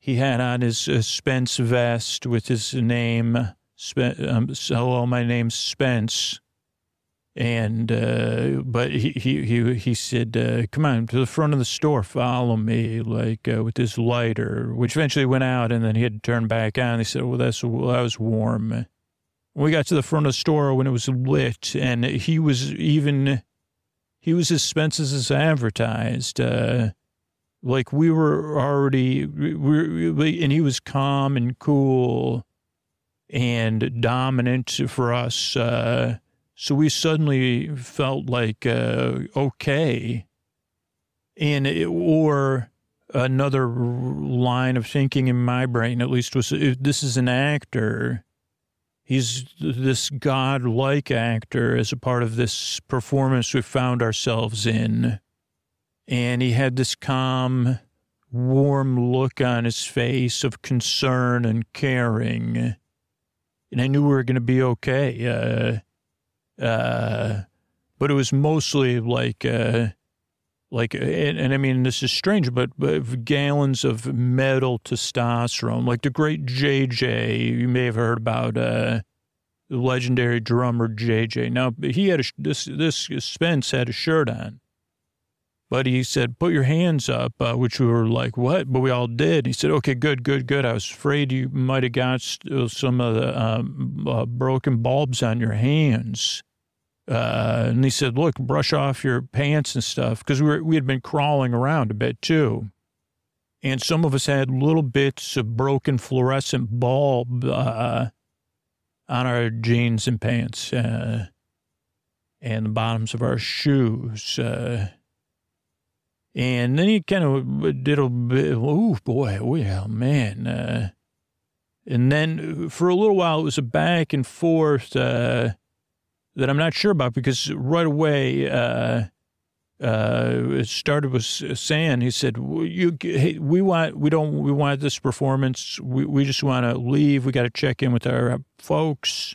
B: He had on his uh, Spence vest with his name. Spe- um, hello, my name's Spence and, uh, but he, he, he, he said, uh, come on to the front of the store, follow me, like, uh, with this lighter, which eventually went out and then he had to turn back on. He said, well, that's, well, that was warm. We got to the front of the store when it was lit and he was even, he was as Spence's as advertised. Uh, like we were already, we, we, and he was calm and cool and dominant for us. Uh, so we suddenly felt like, uh, okay. And, it, or another line of thinking in my brain, at least, was this is an actor. He's this God-like actor as a part of this performance we found ourselves in. And he had this calm, warm look on his face of concern and caring. And I knew we were going to be okay. Uh, uh, but it was mostly like, uh, like, and, and, I mean, this is strange, but, but gallons of metal testosterone, like the great JJ, you may have heard about, uh, the legendary drummer JJ. Now he had a, this, this Spence had a shirt on, but he said, put your hands up, uh, which we were like, what? But we all did. He said, okay, good, good, good. I was afraid you might have got some of the um, uh, broken bulbs on your hands. Uh, and he said, look, brush off your pants and stuff. Cause we, were, we had been crawling around a bit too. And some of us had little bits of broken fluorescent bulb, uh, on our jeans and pants, uh, and the bottoms of our shoes. Uh, and then he kind of did a bit, oh boy, well, man. Uh, and then for a little while, it was a back and forth, that I'm not sure about because right away, uh, uh, it started with saying, he said, you, hey, we want, we don't, we want this performance. We, we just want to leave. We got to check in with our folks.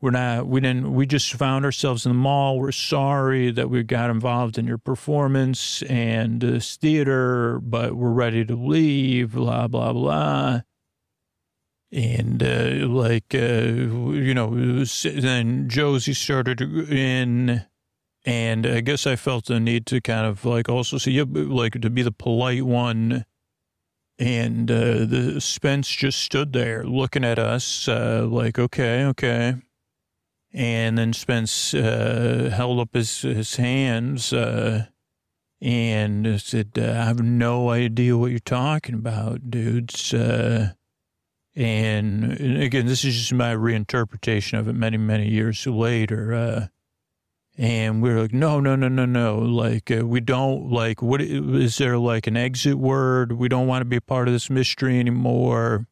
B: We're not, we didn't, we just found ourselves in the mall. We're sorry that we got involved in your performance and this theater, but we're ready to leave, blah, blah, blah and uh, like uh, you know, then Josie started in, and I guess I felt the need to kind of like also see like to be the polite one, and uh, the Spence just stood there looking at us uh, like okay, okay, and then Spence uh, held up his his hands. Uh, and said, I have no idea what you're talking about, dudes. And, again, this is just my reinterpretation of it many, many years later. Uh, and we are like, no, no, no, no, no. Like, uh, we don't, like, what is there like an exit word? We don't want to be a part of this mystery anymore.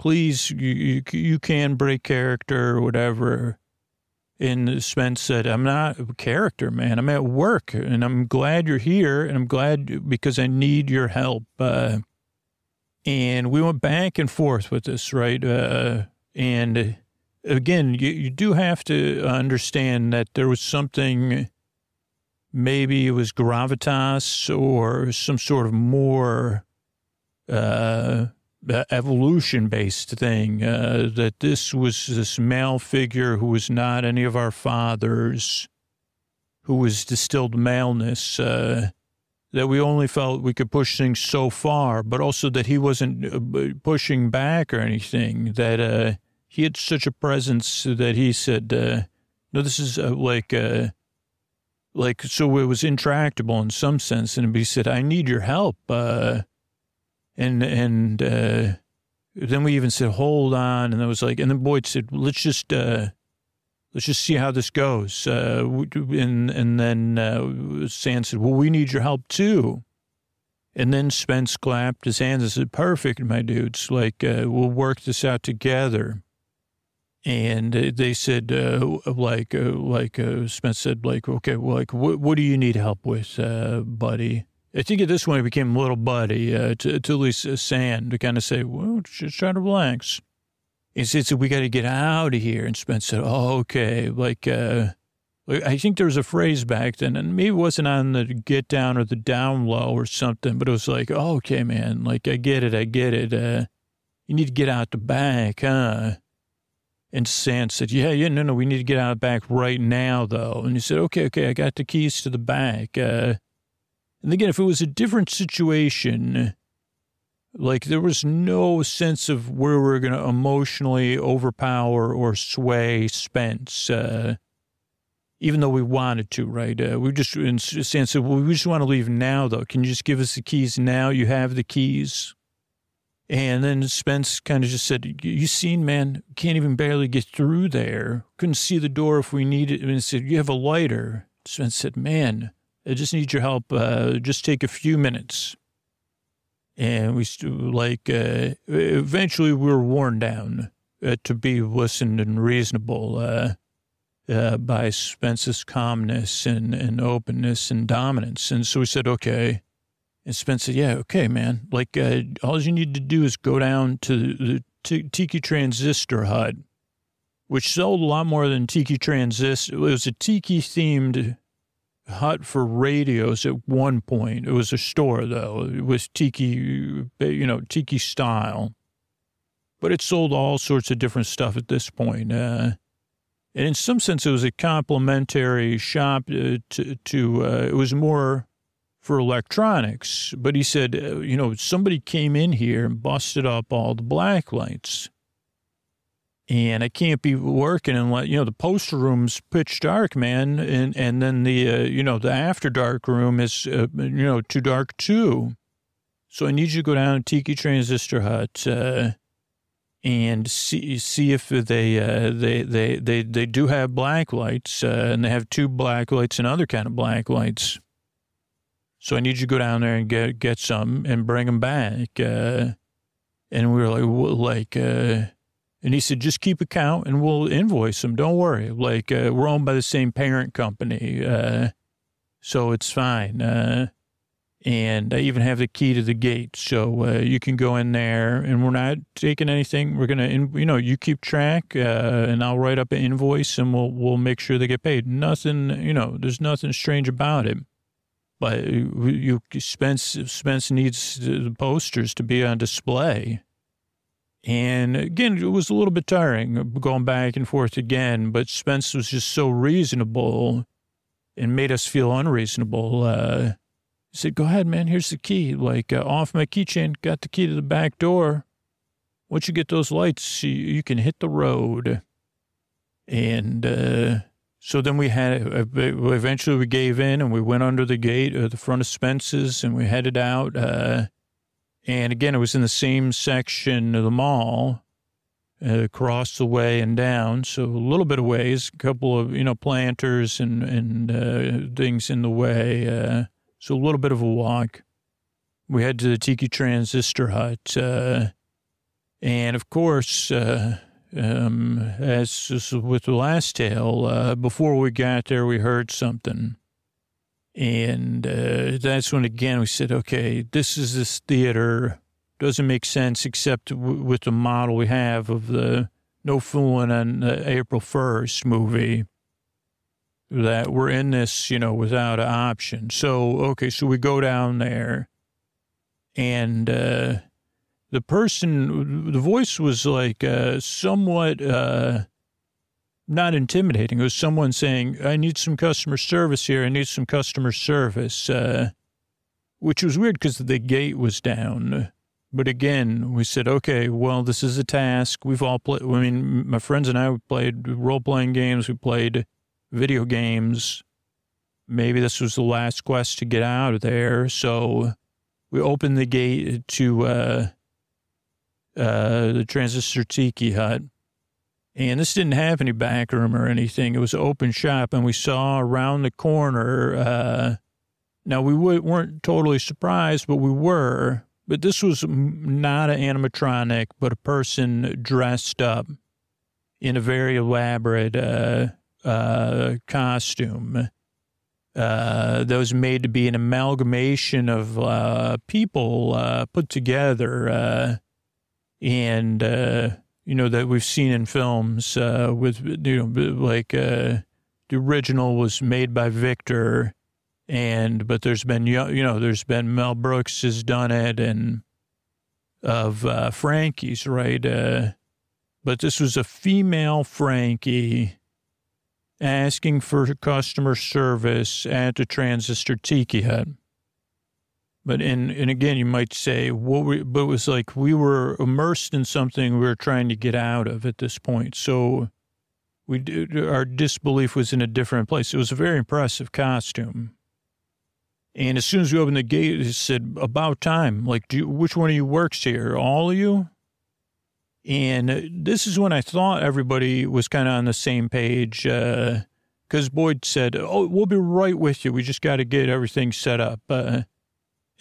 B: Please, you, you, you can break character or whatever. And Spence said, I'm not a character, man. I'm at work and I'm glad you're here. And I'm glad because I need your help. Uh, and we went back and forth with this, right? Uh, and again, you, you do have to understand that there was something, maybe it was gravitas or some sort of more uh, evolution based thing, uh, that this was this male figure who was not any of our fathers, who was distilled maleness. Uh, that we only felt we could push things so far, but also that he wasn't uh, pushing back or anything, that uh, he had such a presence that he said, uh, no, this is uh, like, uh, like, so it was intractable in some sense. And he said, I need your help. Uh, and, and, then we even said, hold on. And I was like, and then Boyd said, let's just, let's just see how this goes. Uh, and, and then uh, Sand said, well, we need your help too. And then Spence clapped his hands and said, perfect, my dudes. Like, uh, we'll work this out together. And they said, uh, like, uh, like uh, Spence said, like, okay, well, like, what, what do you need help with, buddy? I think at this point it became little buddy to, to at least Sand to kind of say, well, just try to relax. He said, so we got to get out of here. And Spence said, oh, okay. Like, uh, I think there was a phrase back then, and maybe it wasn't on the get down or the down low or something, but it was like, oh, okay, man, like, I get it, I get it. Uh, you need to get out the back, huh? And Sand said, yeah, yeah, no, no, we need to get out the back right now, though. And he said, okay, okay, I got the keys to the back. Uh, and again, if it was a different situation, like there was no sense of where we are going to emotionally overpower or sway Spence, uh, even though we wanted to, right? Uh, we just, in sense well, we just want to leave now, though. Can you just give us the keys now? You have the keys. And then Spence kind of just said, you seen, man, can't even barely get through there. Couldn't see the door if we needed. And he said, you have a lighter. Spence said, man, I just need your help. Uh, just take a few minutes and we like uh, eventually we were worn down uh, to be listened and reasonable uh, uh, by Spence's calmness and, and openness and dominance. And so we said, okay. And Spence said, yeah, okay, man. Like, uh, all you need to do is go down to the t- Tiki Transistor Hut, which sold a lot more than Tiki Transistor. It was a Tiki themed hut for radios at one point. It was a store though. It was tiki, you know, tiki style, but it sold all sorts of different stuff at this point. Uh, and in some sense, it was a complimentary shop uh, to, to uh, it was more for electronics. But he said, uh, you know, somebody came in here and busted up all the black lights and I can't be working unless you know the poster room's pitch dark, man, and and then the uh, you know the after dark room is uh, you know too dark too. So I need you to go down to Tiki Transistor Hut uh, and see see if they uh, they they they they do have black lights, uh, and they have two black lights and other kind of black lights. So I need you to go down there and get get some and bring them back. Uh, and we were like, like and he said, just keep account and we'll invoice them. Don't worry. Like, uh, we're owned by the same parent company. Uh, so it's fine. Uh, and I even have the key to the gate. So uh, you can go in there and we're not taking anything. We're going to, you know, you keep track uh, and I'll write up an invoice and we'll, we'll make sure they get paid. Nothing, you know, there's nothing strange about it. But you, Spence, Spence needs the posters to be on display. And again, it was a little bit tiring going back and forth again, but Spence was just so reasonable and made us feel unreasonable. Uh, he said, Go ahead, man. Here's the key. Like, uh, off my keychain, got the key to the back door. Once you get those lights, you, you can hit the road. And uh, so then we had, uh, eventually we gave in and we went under the gate at the front of Spence's and we headed out. And again, it was in the same section of the mall, uh, across the way and down. So a little bit of ways, a couple of, you know, planters and, and uh, things in the way. Uh, so a little bit of a walk. We head to the Tiki Transistor Hut. Uh, and of course, uh, um, as with the last tale, uh, before we got there, we heard something. And uh, that's when, again, we said, okay, this is this theater. Doesn't make sense except w- with the model we have of the No Fooling on uh, April 1st movie that we're in this, you know, without an option. So, okay, so we go down there and uh, the person, the voice was like uh, somewhat uh, not intimidating. It was someone saying, I need some customer service here. I need some customer service, uh, which was weird because the gate was down. But again, we said, okay, well, this is a task. We've all played, I mean, my friends and I played role playing games. We played video games. Maybe this was the last quest to get out of there. So we opened the gate to uh, uh, the Transistor Tiki Hut. And this didn't have any back room or anything. It was an open shop, and we saw around the corner. Uh, now, we w- weren't totally surprised, but we were. But this was not an animatronic, but a person dressed up in a very elaborate uh, uh, costume uh, that was made to be an amalgamation of uh, people uh, put together, uh, and you know that we've seen in films uh, with you know like uh, the original was made by Victor, and but there's been you know there's been Mel Brooks has done it and of uh, Frankie's right, uh, but this was a female Frankie asking for customer service at the Transistor Tiki Hut. But and and again, you might say, what? We, but it was like we were immersed in something we were trying to get out of at this point. So we did, our disbelief was in a different place. It was a very impressive costume. And as soon as we opened the gate, it said, "About time." Like, you, which one of you works here? All of you? And this is when I thought everybody was kind of on the same page. Because uh, Boyd said, Oh, we'll be right with you. We just got to get everything set up. Uh,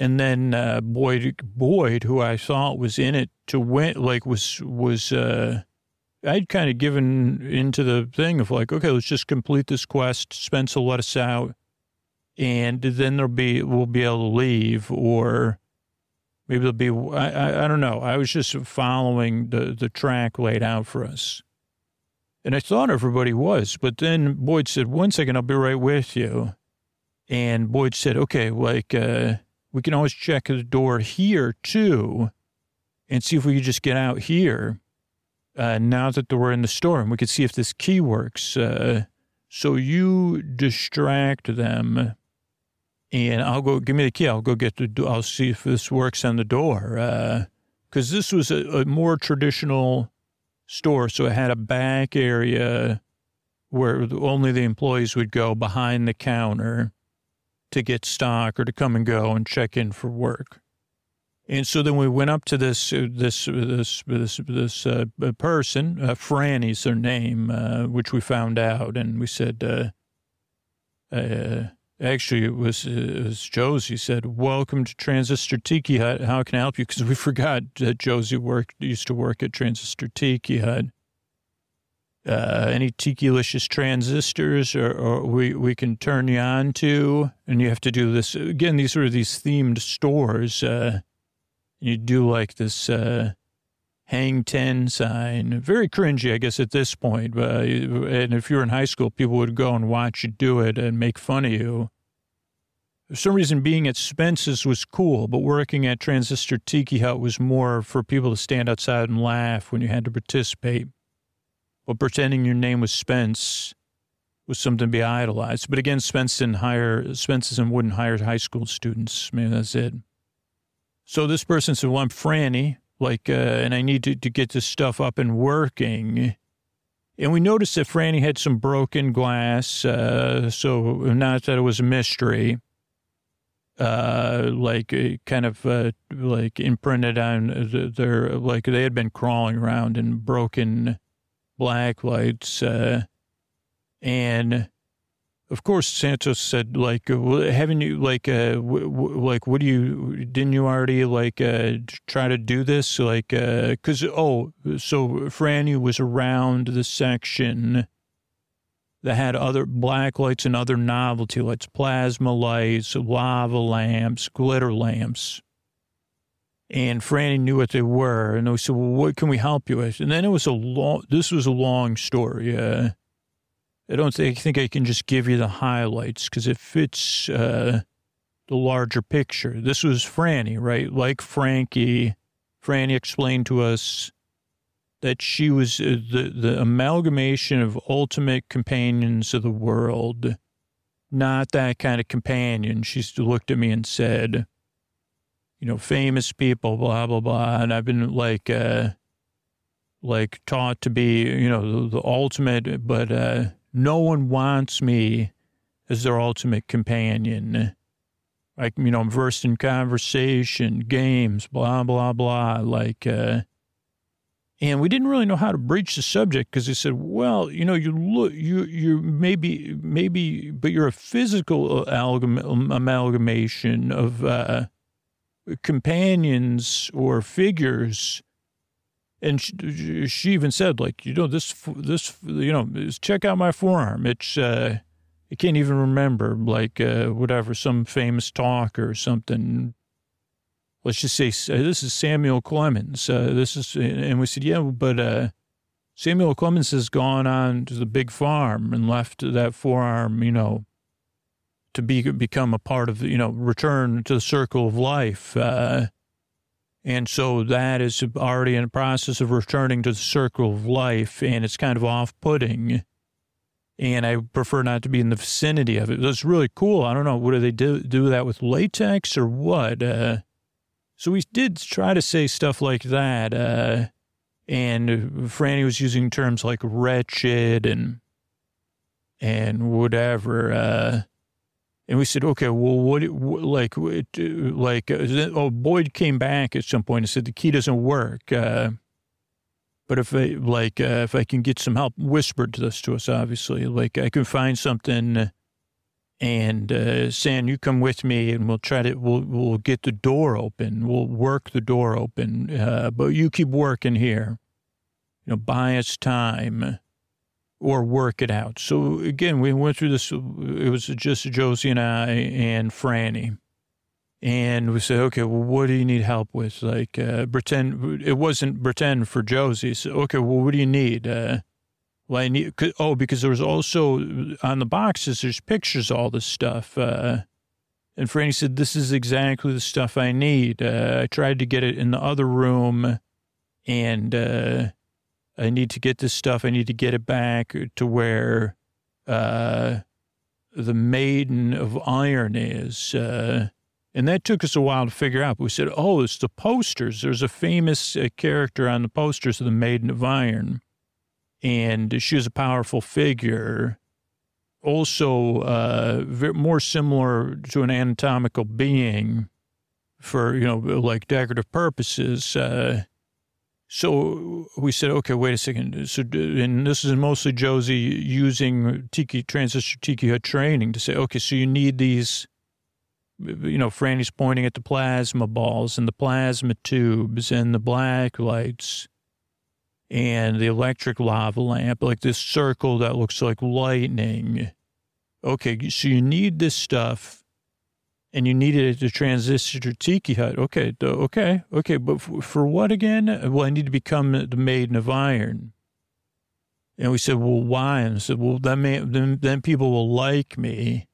B: and then uh, Boyd, Boyd, who I thought was in it to win, like was, was, uh, I'd kind of given into the thing of like, okay, let's just complete this quest. Spence will let us out. And then there'll be, we'll be able to leave or, Maybe there'll be, I, I, I don't know. I was just following the, the track laid out for us. And I thought everybody was, but then Boyd said, one second, I'll be right with you. And Boyd said, okay, like, uh, we can always check the door here too and see if we could just get out here. Uh, now that we're in the store and we could see if this key works. Uh, so you distract them and I'll go, give me the key. I'll go get the, I'll see if this works on the door. Uh, cause this was a, a more traditional store. So it had a back area where only the employees would go behind the counter to get stock or to come and go and check in for work. And so then we went up to this uh, this this this this uh, person, uh, Franny's her name, uh, which we found out, and we said, uh, uh, Actually, it was, it was Josie said, "Welcome to Transistor Tiki Hut. How can I help you?" Because we forgot that Josie worked used to work at Transistor Tiki Hut. Uh, any tiki-licious transistors, or, or, we we can turn you on to, and you have to do this again. These are these themed stores. Uh, you do like this uh, hang 10 sign. Very cringy, I guess, at this point. Uh, and if you're in high school, people would go and watch you do it and make fun of you. For some reason, being at Spence's was cool, but working at Transistor Tiki Hut was more for people to stand outside and laugh when you had to participate. Pretending your name was Spence was something to be idolized. But again, Spence didn't hire, Spence's and wouldn't hire high school students. Maybe that's it. So this person said, Well, I'm Franny like, uh, and I need to, to get this stuff up and working. And we noticed that Franny had some broken glass, uh, so not that it was a mystery, uh, like uh, kind of uh, like imprinted on their, like they had been crawling around in broken black lights. Uh, and of course, Santos said, like, uh, haven't you, like, uh, w- w- like, what do you, didn't you already, like, uh, try to do this? Like, uh, cause, oh, so Franny was around the section that had other black lights and other novelty lights, plasma lights, lava lamps, glitter lamps. And Franny knew what they were. And we said, well, what can we help you with? And then it was a long, this was a long story. Uh, I don't think, think I can just give you the highlights because it fits uh, the larger picture. This was Franny, right? Like Frankie, Franny explained to us that she was uh, the, the amalgamation of ultimate companions of the world, not that kind of companion. She looked at me and said, you know, famous people, blah, blah, blah. And I've been like, uh, like taught to be, you know, the, the ultimate, but, uh, no one wants me as their ultimate companion. Like, you know, I'm versed in conversation, games, blah, blah, blah. Like, uh, and we didn't really know how to breach the subject because he said, well, you know, you look, you, you maybe, maybe, but you're a physical amalgamation of, uh, companions or figures and she, she, even said, like, you know, this, this, you know, check out my forearm. It's, uh, I can't even remember, like, uh, whatever, some famous talk or something. Let's just say, this is Samuel Clemens. Uh, this is, and we said, yeah, but, uh, Samuel Clemens has gone on to the big farm and left that forearm, you know, to be, become a part of, you know, return to the circle of life. Uh, and so that is already in the process of returning to the circle of life, and it's kind of off putting. And I prefer not to be in the vicinity of it. that's really cool. I don't know. What do they do? Do that with latex or what? Uh, so we did try to say stuff like that. Uh, and Franny was using terms like wretched and and whatever. Uh, and we said, okay, well, what, like, like, uh, oh, Boyd came back at some point and said the key doesn't work. Uh, but if I, like, uh, if I can get some help, whispered this to us, obviously, like I can find something and, uh, San, you come with me and we'll try to, we'll, we'll get the door open. We'll work the door open. Uh, but you keep working here, you know, buy us time or work it out. So again, we went through this. It was just Josie and I and Franny. And we said, okay, well, what do you need help with? Like, uh, pretend, it wasn't pretend for Josie. So, okay, well, what do you need? Uh, well, I need, oh, because there was also on the boxes, there's pictures, all this stuff. Uh, and Franny said, this is exactly the stuff I need. Uh, I tried to get it in the other room and, uh, I need to get this stuff. I need to get it back to where uh, the Maiden of Iron is. Uh, and that took us a while to figure out. We said, oh, it's the posters. There's a famous uh, character on the posters of the Maiden of Iron. And she was a powerful figure. Also, uh, more similar to an anatomical being for, you know, like decorative purposes. So we said, okay, wait a second. So, and this is mostly Josie using Tiki transistor Tiki Hut training to say, okay, so you need these, you know, Franny's pointing at the plasma balls and the plasma tubes and the black lights and the electric lava lamp, like this circle that looks like lightning. Okay, so you need this stuff and you needed to transistor tiki hut. Okay, okay, okay. But for, for, what again? Well, I need to become the maiden of iron. And we said, well, why? And I said, well, that may, then, then people will like me.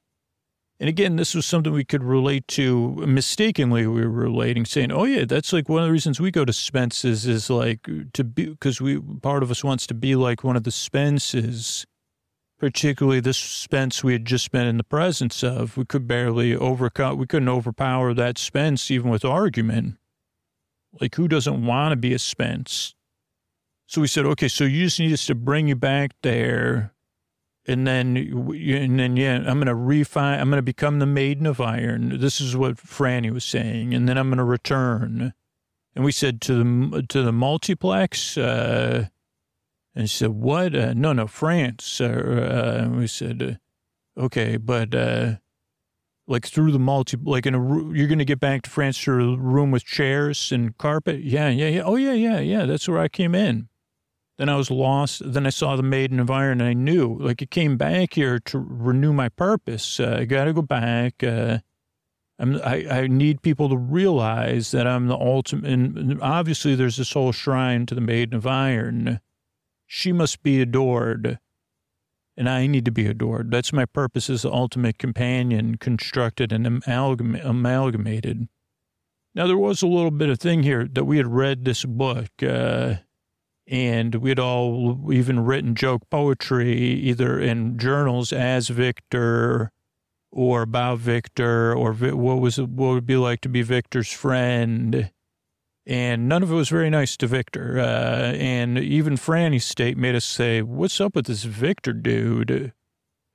B: And again, this was something we could relate to mistakenly. We were relating, saying, "Oh yeah, that's like one of the reasons we go to Spence's is like to be because we part of us wants to be like one of the Spences." Particularly this Spence we had just been in the presence of. We could barely overcome, we couldn't overpower that Spence even with argument. Like, who doesn't want to be a Spence? So we said, okay, so you just need us to bring you back there. And then, and then, yeah, I'm going to refine, I'm going to become the maiden of iron. This is what Franny was saying. And then I'm going to return. And we said to the, to the multiplex, uh, and she said, what? Uh, no, no, France. Uh, we said, uh, okay, but, uh, like through the multi, like in a, you're going to get back to France to a room with chairs and carpet? Yeah, yeah, yeah. Oh, yeah, yeah, yeah. That's where I came in. Then I was lost. Then I saw the maiden of iron and I knew, like, it came back here to renew my purpose. Uh, I got to go back. I, I need people to realize that I'm the ultimate. And obviously, there's this whole shrine to the maiden of iron. She must be adored and I need to be adored. That's my purpose as the ultimate companion, constructed and amalgam- amalgamated. Now, there was a little bit of thing here that we had read this book, uh, and we had all even written joke poetry, either in journals as Victor or about Victor, or Vi- what was it, what would it be like to be Victor's friend and none of it was very nice to Victor. Uh, and even Franny's state made us say, "What's up with this Victor dude?"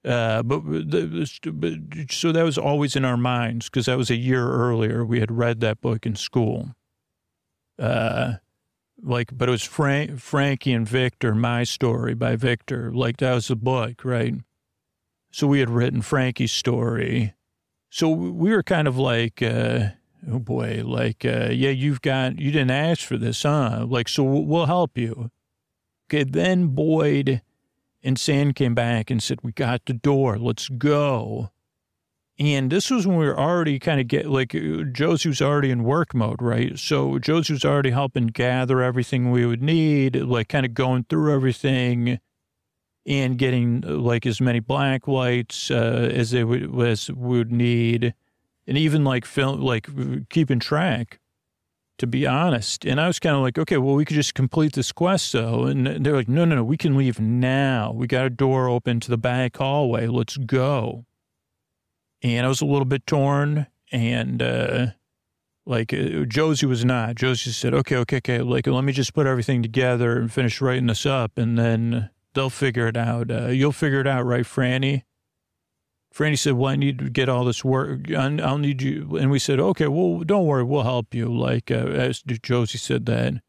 B: Uh, but, but so that was always in our minds because that was a year earlier. We had read that book in school. Uh, like, but it was Frank, Frankie and Victor, my story by Victor. Like that was the book, right? So we had written Frankie's story. So we were kind of like. Uh, oh boy, like, uh, yeah, you've got, you didn't ask for this, huh? Like, so we'll help you. Okay. Then Boyd and San came back and said, we got the door. Let's go. And this was when we were already kind of get like Josie was already in work mode, right? So Josie was already helping gather everything we would need, like kind of going through everything and getting like as many black lights uh, as they would as we would need and even like film, like keeping track, to be honest. And I was kind of like, okay, well, we could just complete this quest, though. And they're like, no, no, no, we can leave now. We got a door open to the back hallway. Let's go. And I was a little bit torn, and uh, like uh, Josie was not. Josie said, okay, okay, okay, like let me just put everything together and finish writing this up, and then they'll figure it out. Uh, you'll figure it out, right, Franny? Franny said, well, I need to get all this work. I'll need you. And we said, okay, well, don't worry. We'll help you. Like, uh, as Josie said that.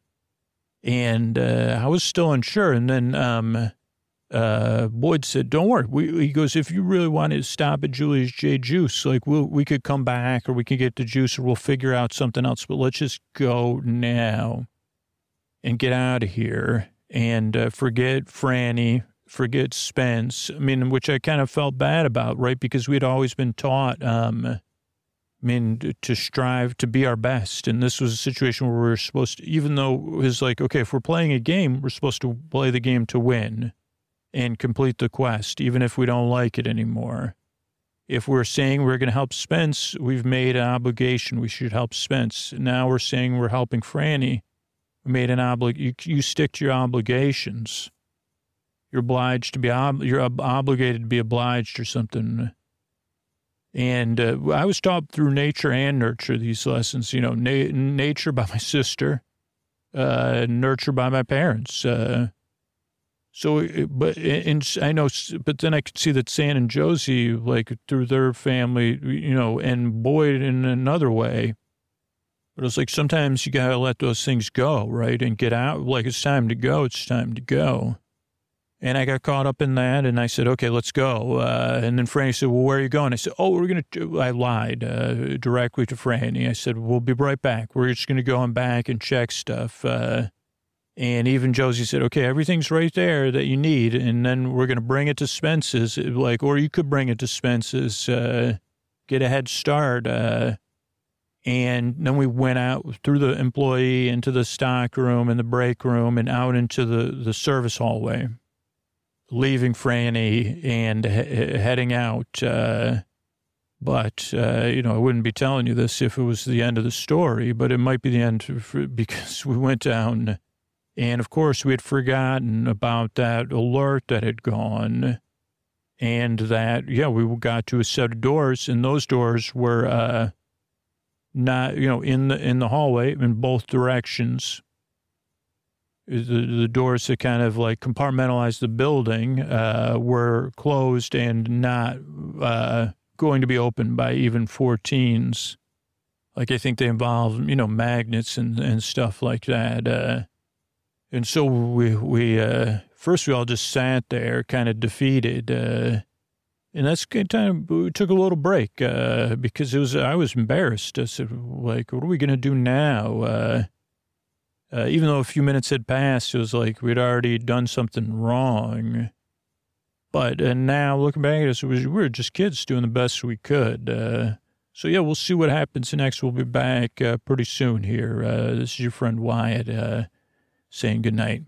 B: And uh, I was still unsure. And then um, uh, Boyd said, don't worry. We, he goes, if you really want to stop at Julius J. Juice, like, we'll, we could come back or we could get the juice or we'll figure out something else. But let's just go now and get out of here and uh, forget Franny forget Spence. I mean, which I kind of felt bad about, right? Because we'd always been taught, um, I mean, to strive to be our best. And this was a situation where we were supposed to, even though it was like, okay, if we're playing a game, we're supposed to play the game to win and complete the quest, even if we don't like it anymore. If we're saying we're going to help Spence, we've made an obligation. We should help Spence. Now we're saying we're helping Franny. We made an oblig. You, you stick to your obligations. You're obliged to be, ob- you're ob- obligated to be obliged or something. And uh, I was taught through nature and nurture these lessons, you know, na- nature by my sister, uh, nurture by my parents. Uh, so, but, and I know, but then I could see that San and Josie, like through their family, you know, and Boyd in another way. But it's like sometimes you got to let those things go, right? And get out. Like it's time to go. It's time to go. And I got caught up in that, and I said, "Okay, let's go." Uh, and then Franny said, "Well, where are you going?" I said, "Oh, we're going to." I lied uh, directly to Franny. I said, "We'll be right back. We're just going to go on back and check stuff." Uh, and even Josie said, "Okay, everything's right there that you need, and then we're going to bring it to Spence's, like, or you could bring it to Spence's, uh, get a head start." Uh, and then we went out through the employee into the stock room and the break room and out into the, the service hallway leaving Franny and he- heading out. Uh, but, uh, you know, I wouldn't be telling you this if it was the end of the story, but it might be the end for, because we went down. And of course, we had forgotten about that alert that had gone. And that, yeah, we got to a set of doors, and those doors were uh, not, you know, in the in the hallway in both directions the, the doors that kind of like compartmentalize the building uh, were closed and not uh, going to be opened by even 14s. Like I think they involve, you know, magnets and, and stuff like that. Uh, and so we, we uh, first we all just sat there kind of defeated. Uh, and that's good time. We took a little break uh, because it was I was embarrassed. I said, like, what are we gonna do now? Uh, uh, even though a few minutes had passed, it was like we'd already done something wrong. But and now looking back at us, it was, we were just kids doing the best we could. Uh, so yeah, we'll see what happens next. We'll be back uh, pretty soon here. Uh, this is your friend Wyatt uh, saying good night.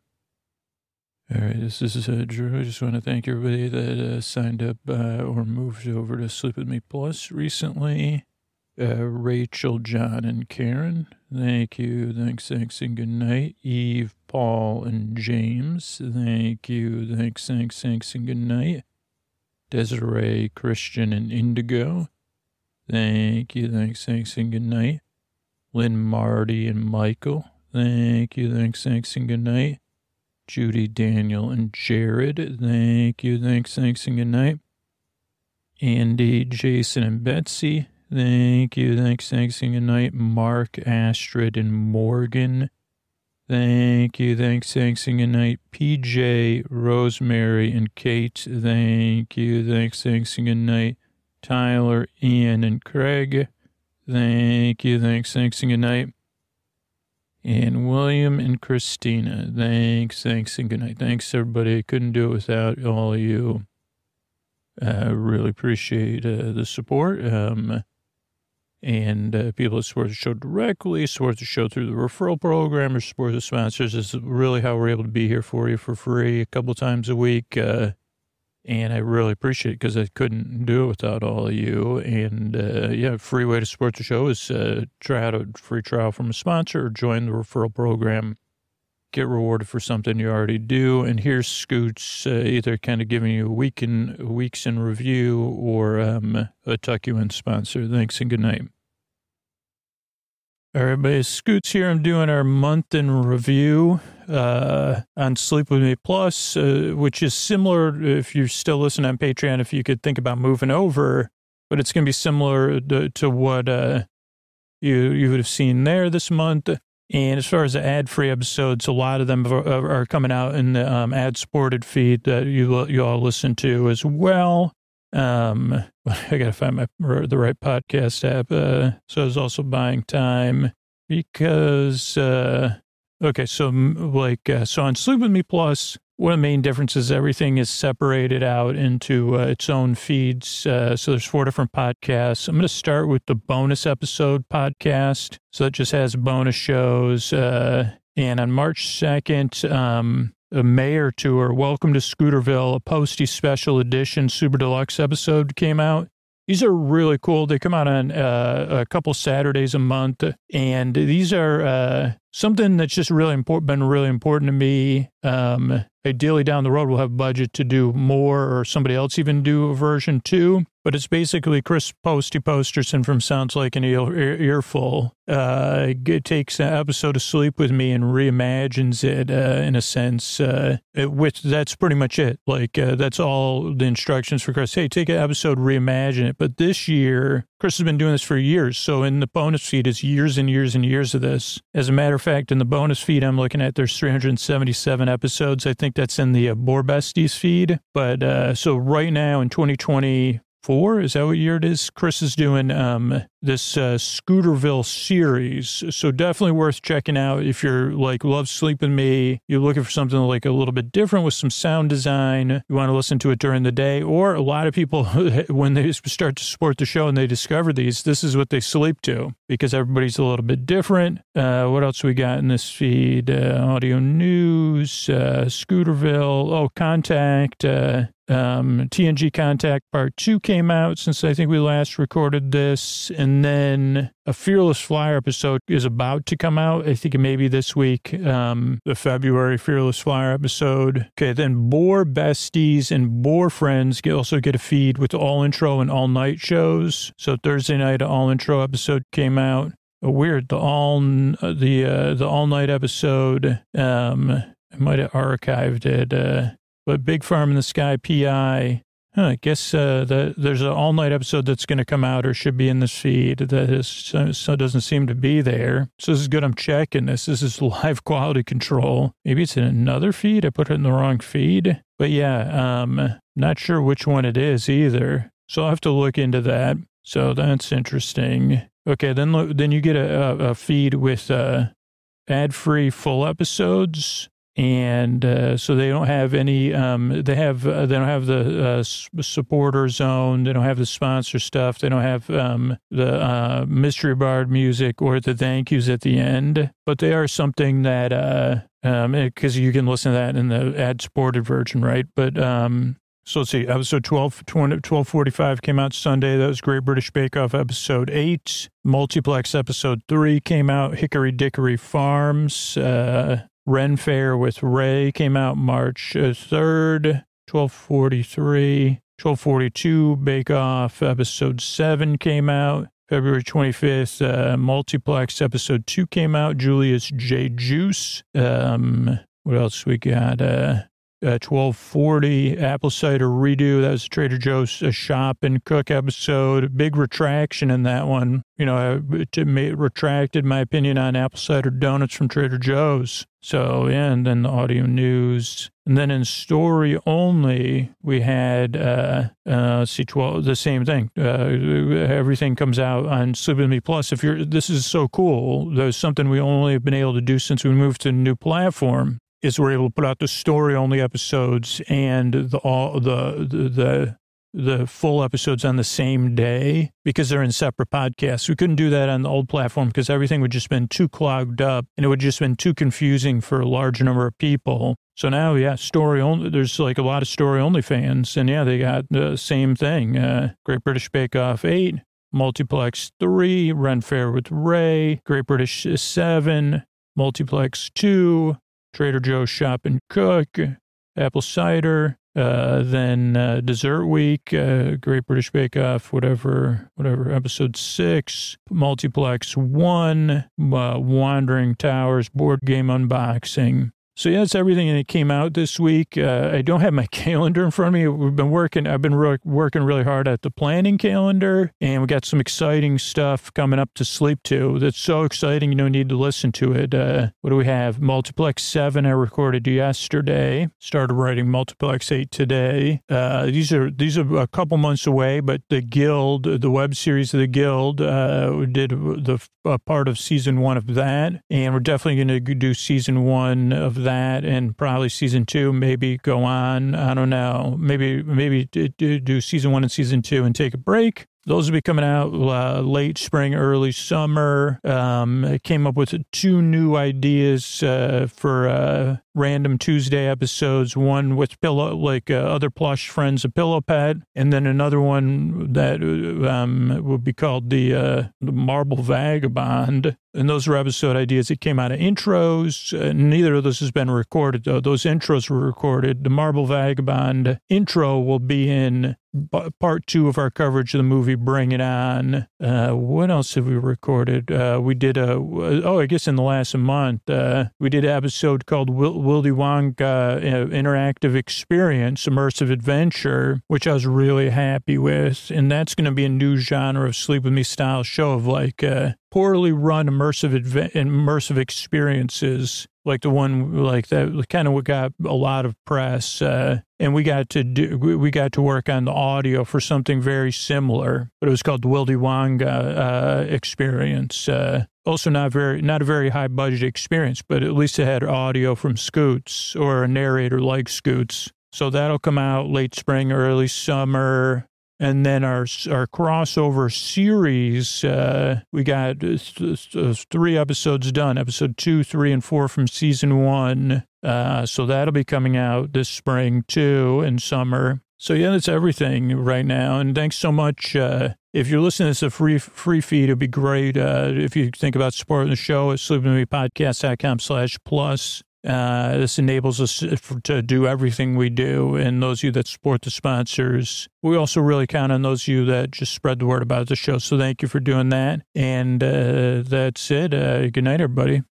B: All right, this is uh, Drew. I just want to thank everybody that uh, signed up uh, or moved over to Sleep With Me Plus recently. Uh, Rachel, John, and Karen. Thank you. Thanks, thanks, and good night. Eve, Paul, and James. Thank you. Thanks, thanks, thanks, and good night. Desiree, Christian, and Indigo. Thank you. Thanks, thanks, and good night. Lynn, Marty, and Michael. Thank you. Thanks, thanks, and good night. Judy, Daniel, and Jared. Thank you. Thanks, thanks, and good night. Andy, Jason, and Betsy. Thank you. Thanks, thanks, and good night. Mark, Astrid, and Morgan. Thank you. Thanks, thanks, and good night. PJ, Rosemary, and Kate. Thank you. Thanks, thanks, and good night. Tyler, Ian, and Craig. Thank you. Thanks, thanks, and good night. And William and Christina. Thanks, thanks, and good night. Thanks, everybody. Couldn't do it without all of you. I really appreciate uh, the support. Um, and uh, people that support the show directly, support the show through the referral program, or support the sponsors is really how we're able to be here for you for free a couple times a week. Uh, and I really appreciate it because I couldn't do it without all of you. And uh, yeah, free way to support the show is uh, try out a free trial from a sponsor or join the referral program. Get rewarded for something you already do. And here's Scoots uh, either kind of giving you a week in weeks in review or um, a tuck you in sponsor. Thanks and good night. All right, everybody, Scoots here. I'm doing our month in review uh, on Sleep With Me Plus, uh, which is similar if you're still listening on Patreon, if you could think about moving over, but it's going to be similar to, to what uh, you, you would have seen there this month. And as far as the ad-free episodes, a lot of them are, are coming out in the um, ad-supported feed that you you all listen to as well. Um, I gotta find my the right podcast app. Uh, so I was also buying time because uh, okay, so like uh, so on Sleep with Me Plus, one of the main differences everything is separated out into uh, its own feeds. Uh, so there's four different podcasts. I'm going to start with the bonus episode podcast. So it just has bonus shows. Uh, and on March 2nd, um, a mayor tour, Welcome to Scooterville, a Posty special edition super deluxe episode came out. These are really cool. They come out on uh, a couple Saturdays a month, and these are uh, something that's just really important, been really important to me. Um, ideally, down the road, we'll have budget to do more, or somebody else even do a version two. But it's basically Chris Posty Posterson from Sounds Like an Ear, Earful. Uh, it takes an episode of Sleep with Me and reimagines it uh, in a sense. Uh, it, which that's pretty much it. Like uh, that's all the instructions for Chris. Hey, take an episode, reimagine it. But this year, Chris has been doing this for years. So in the bonus feed, is years and years and years of this. As a matter of fact, in the bonus feed I'm looking at, there's 377 episodes. I think that's in the uh, Bore Besties feed. But uh, so right now in 2020, four. Is that what year it is? Chris is doing um, this uh, Scooterville series. So definitely worth checking out if you're like, love sleeping Me. You're looking for something like a little bit different with some sound design. You want to listen to it during the day. Or a lot of people, when they start to support the show and they discover these, this is what they sleep to because everybody's a little bit different. Uh, what else we got in this feed? Uh, audio news, uh, Scooterville, oh, contact, uh, um, TNG Contact Part 2 came out since I think we last recorded this. And then a Fearless Flyer episode is about to come out. I think maybe this week, um, the February Fearless Flyer episode. Okay, then Bore Besties and Bore Friends also get a feed with all intro and all night shows. So Thursday night, an all intro episode came out. Oh, weird. The all the uh, the all night episode. Um, I might have archived it. Uh, but Big Farm in the Sky PI. I guess uh, the, there's an all night episode that's going to come out or should be in this feed that is, so doesn't seem to be there. So this is good. I'm checking this. This is live quality control. Maybe it's in another feed. I put it in the wrong feed. But yeah, um, Not sure which one it is either. So I'll have to look into that. So that's interesting. Okay, then then you get a, a, feed with uh, ad-free full episodes, and uh, so they don't have any. Um, they have uh, they don't have the uh, supporter zone. They don't have the sponsor stuff. They don't have um, the uh, mystery bard music or the thank yous at the end. But they are something that uh, um, because you can listen to that in the ad-supported version, right? But um, so let's see, episode 12, 20, 1245 came out Sunday. That was Great British Bake Off episode 8. Multiplex episode 3 came out. Hickory Dickory Farms. Uh, Ren Fair with Ray came out March uh, 3rd. 1243. 1242 Bake Off episode 7 came out. February 25th, uh, Multiplex episode 2 came out. Julius J. Juice. Um, what else we got? Uh, uh, 1240 apple cider redo. That was Trader Joe's uh, shop and cook episode. Big retraction in that one. You know, I to ma- retracted my opinion on apple cider donuts from Trader Joe's. So, yeah, and then the audio news. And then in story only, we had, uh, uh, see, 12, the same thing. Uh, everything comes out on Sleep With Me Plus. If you're, this is so cool. There's something we only have been able to do since we moved to a new platform is we're able to put out the story only episodes and the all the the the, the full episodes on the same day because they're in separate podcasts. We couldn't do that on the old platform because everything would just been too clogged up and it would just been too confusing for a large number of people. So now, yeah, story only. There's like a lot of story only fans, and yeah, they got the same thing. Uh, Great British Bake Off eight, Multiplex three, Ren Fair with Ray, Great British seven, Multiplex two, Trader Joe's Shop and Cook, Apple Cider, uh, then uh, Dessert Week, uh, Great British Bake Off, whatever, whatever, episode six, Multiplex one, uh, Wandering Towers, board game unboxing. So yeah, that's everything that came out this week. Uh, I don't have my calendar in front of me. We've been working. I've been re- working really hard at the planning calendar, and we got some exciting stuff coming up to sleep to. That's so exciting. You don't need to listen to it. Uh, what do we have? Multiplex seven. I recorded yesterday. Started writing Multiplex eight today. Uh, these are these are a couple months away, but the Guild, the web series of the Guild, uh, we did the part of season one of that, and we're definitely going to do season one of and probably season two, maybe go on. I don't know. Maybe, maybe do, do season one and season two and take a break. Those will be coming out uh, late spring, early summer. Um, I came up with two new ideas uh, for uh, random Tuesday episodes. One with pillow, like uh, other plush friends, a pillow pet, and then another one that um, would be called the, uh, the Marble Vagabond. And those were episode ideas that came out of intros. Uh, neither of those has been recorded, though. Those intros were recorded. The Marble Vagabond intro will be in part two of our coverage of the movie Bring It On. Uh, what else have we recorded? Uh, we did a, oh, I guess in the last month, uh, we did an episode called Wil- Wildy Wonka uh, Interactive Experience, Immersive Adventure, which I was really happy with. And that's going to be a new genre of Sleep With Me style show of like, uh, poorly run immersive adve- immersive experiences like the one like that kind of what got a lot of press uh, and we got to do we got to work on the audio for something very similar but it was called the wildy wonga uh, experience uh, also not very not a very high budget experience but at least it had audio from scoots or a narrator like scoots so that'll come out late spring early summer and then our our crossover series, uh, we got th- th- three episodes done, episode two, three, and four from season one. Uh, so that'll be coming out this spring too, and summer. So yeah, that's everything right now. And thanks so much. Uh, if you're listening this a free free feed, it'd be great uh, if you think about supporting the show at sleepingwithmepodcast.com slash plus. Uh, this enables us to do everything we do. And those of you that support the sponsors, we also really count on those of you that just spread the word about the show. So thank you for doing that. And uh, that's it. Uh, good night, everybody.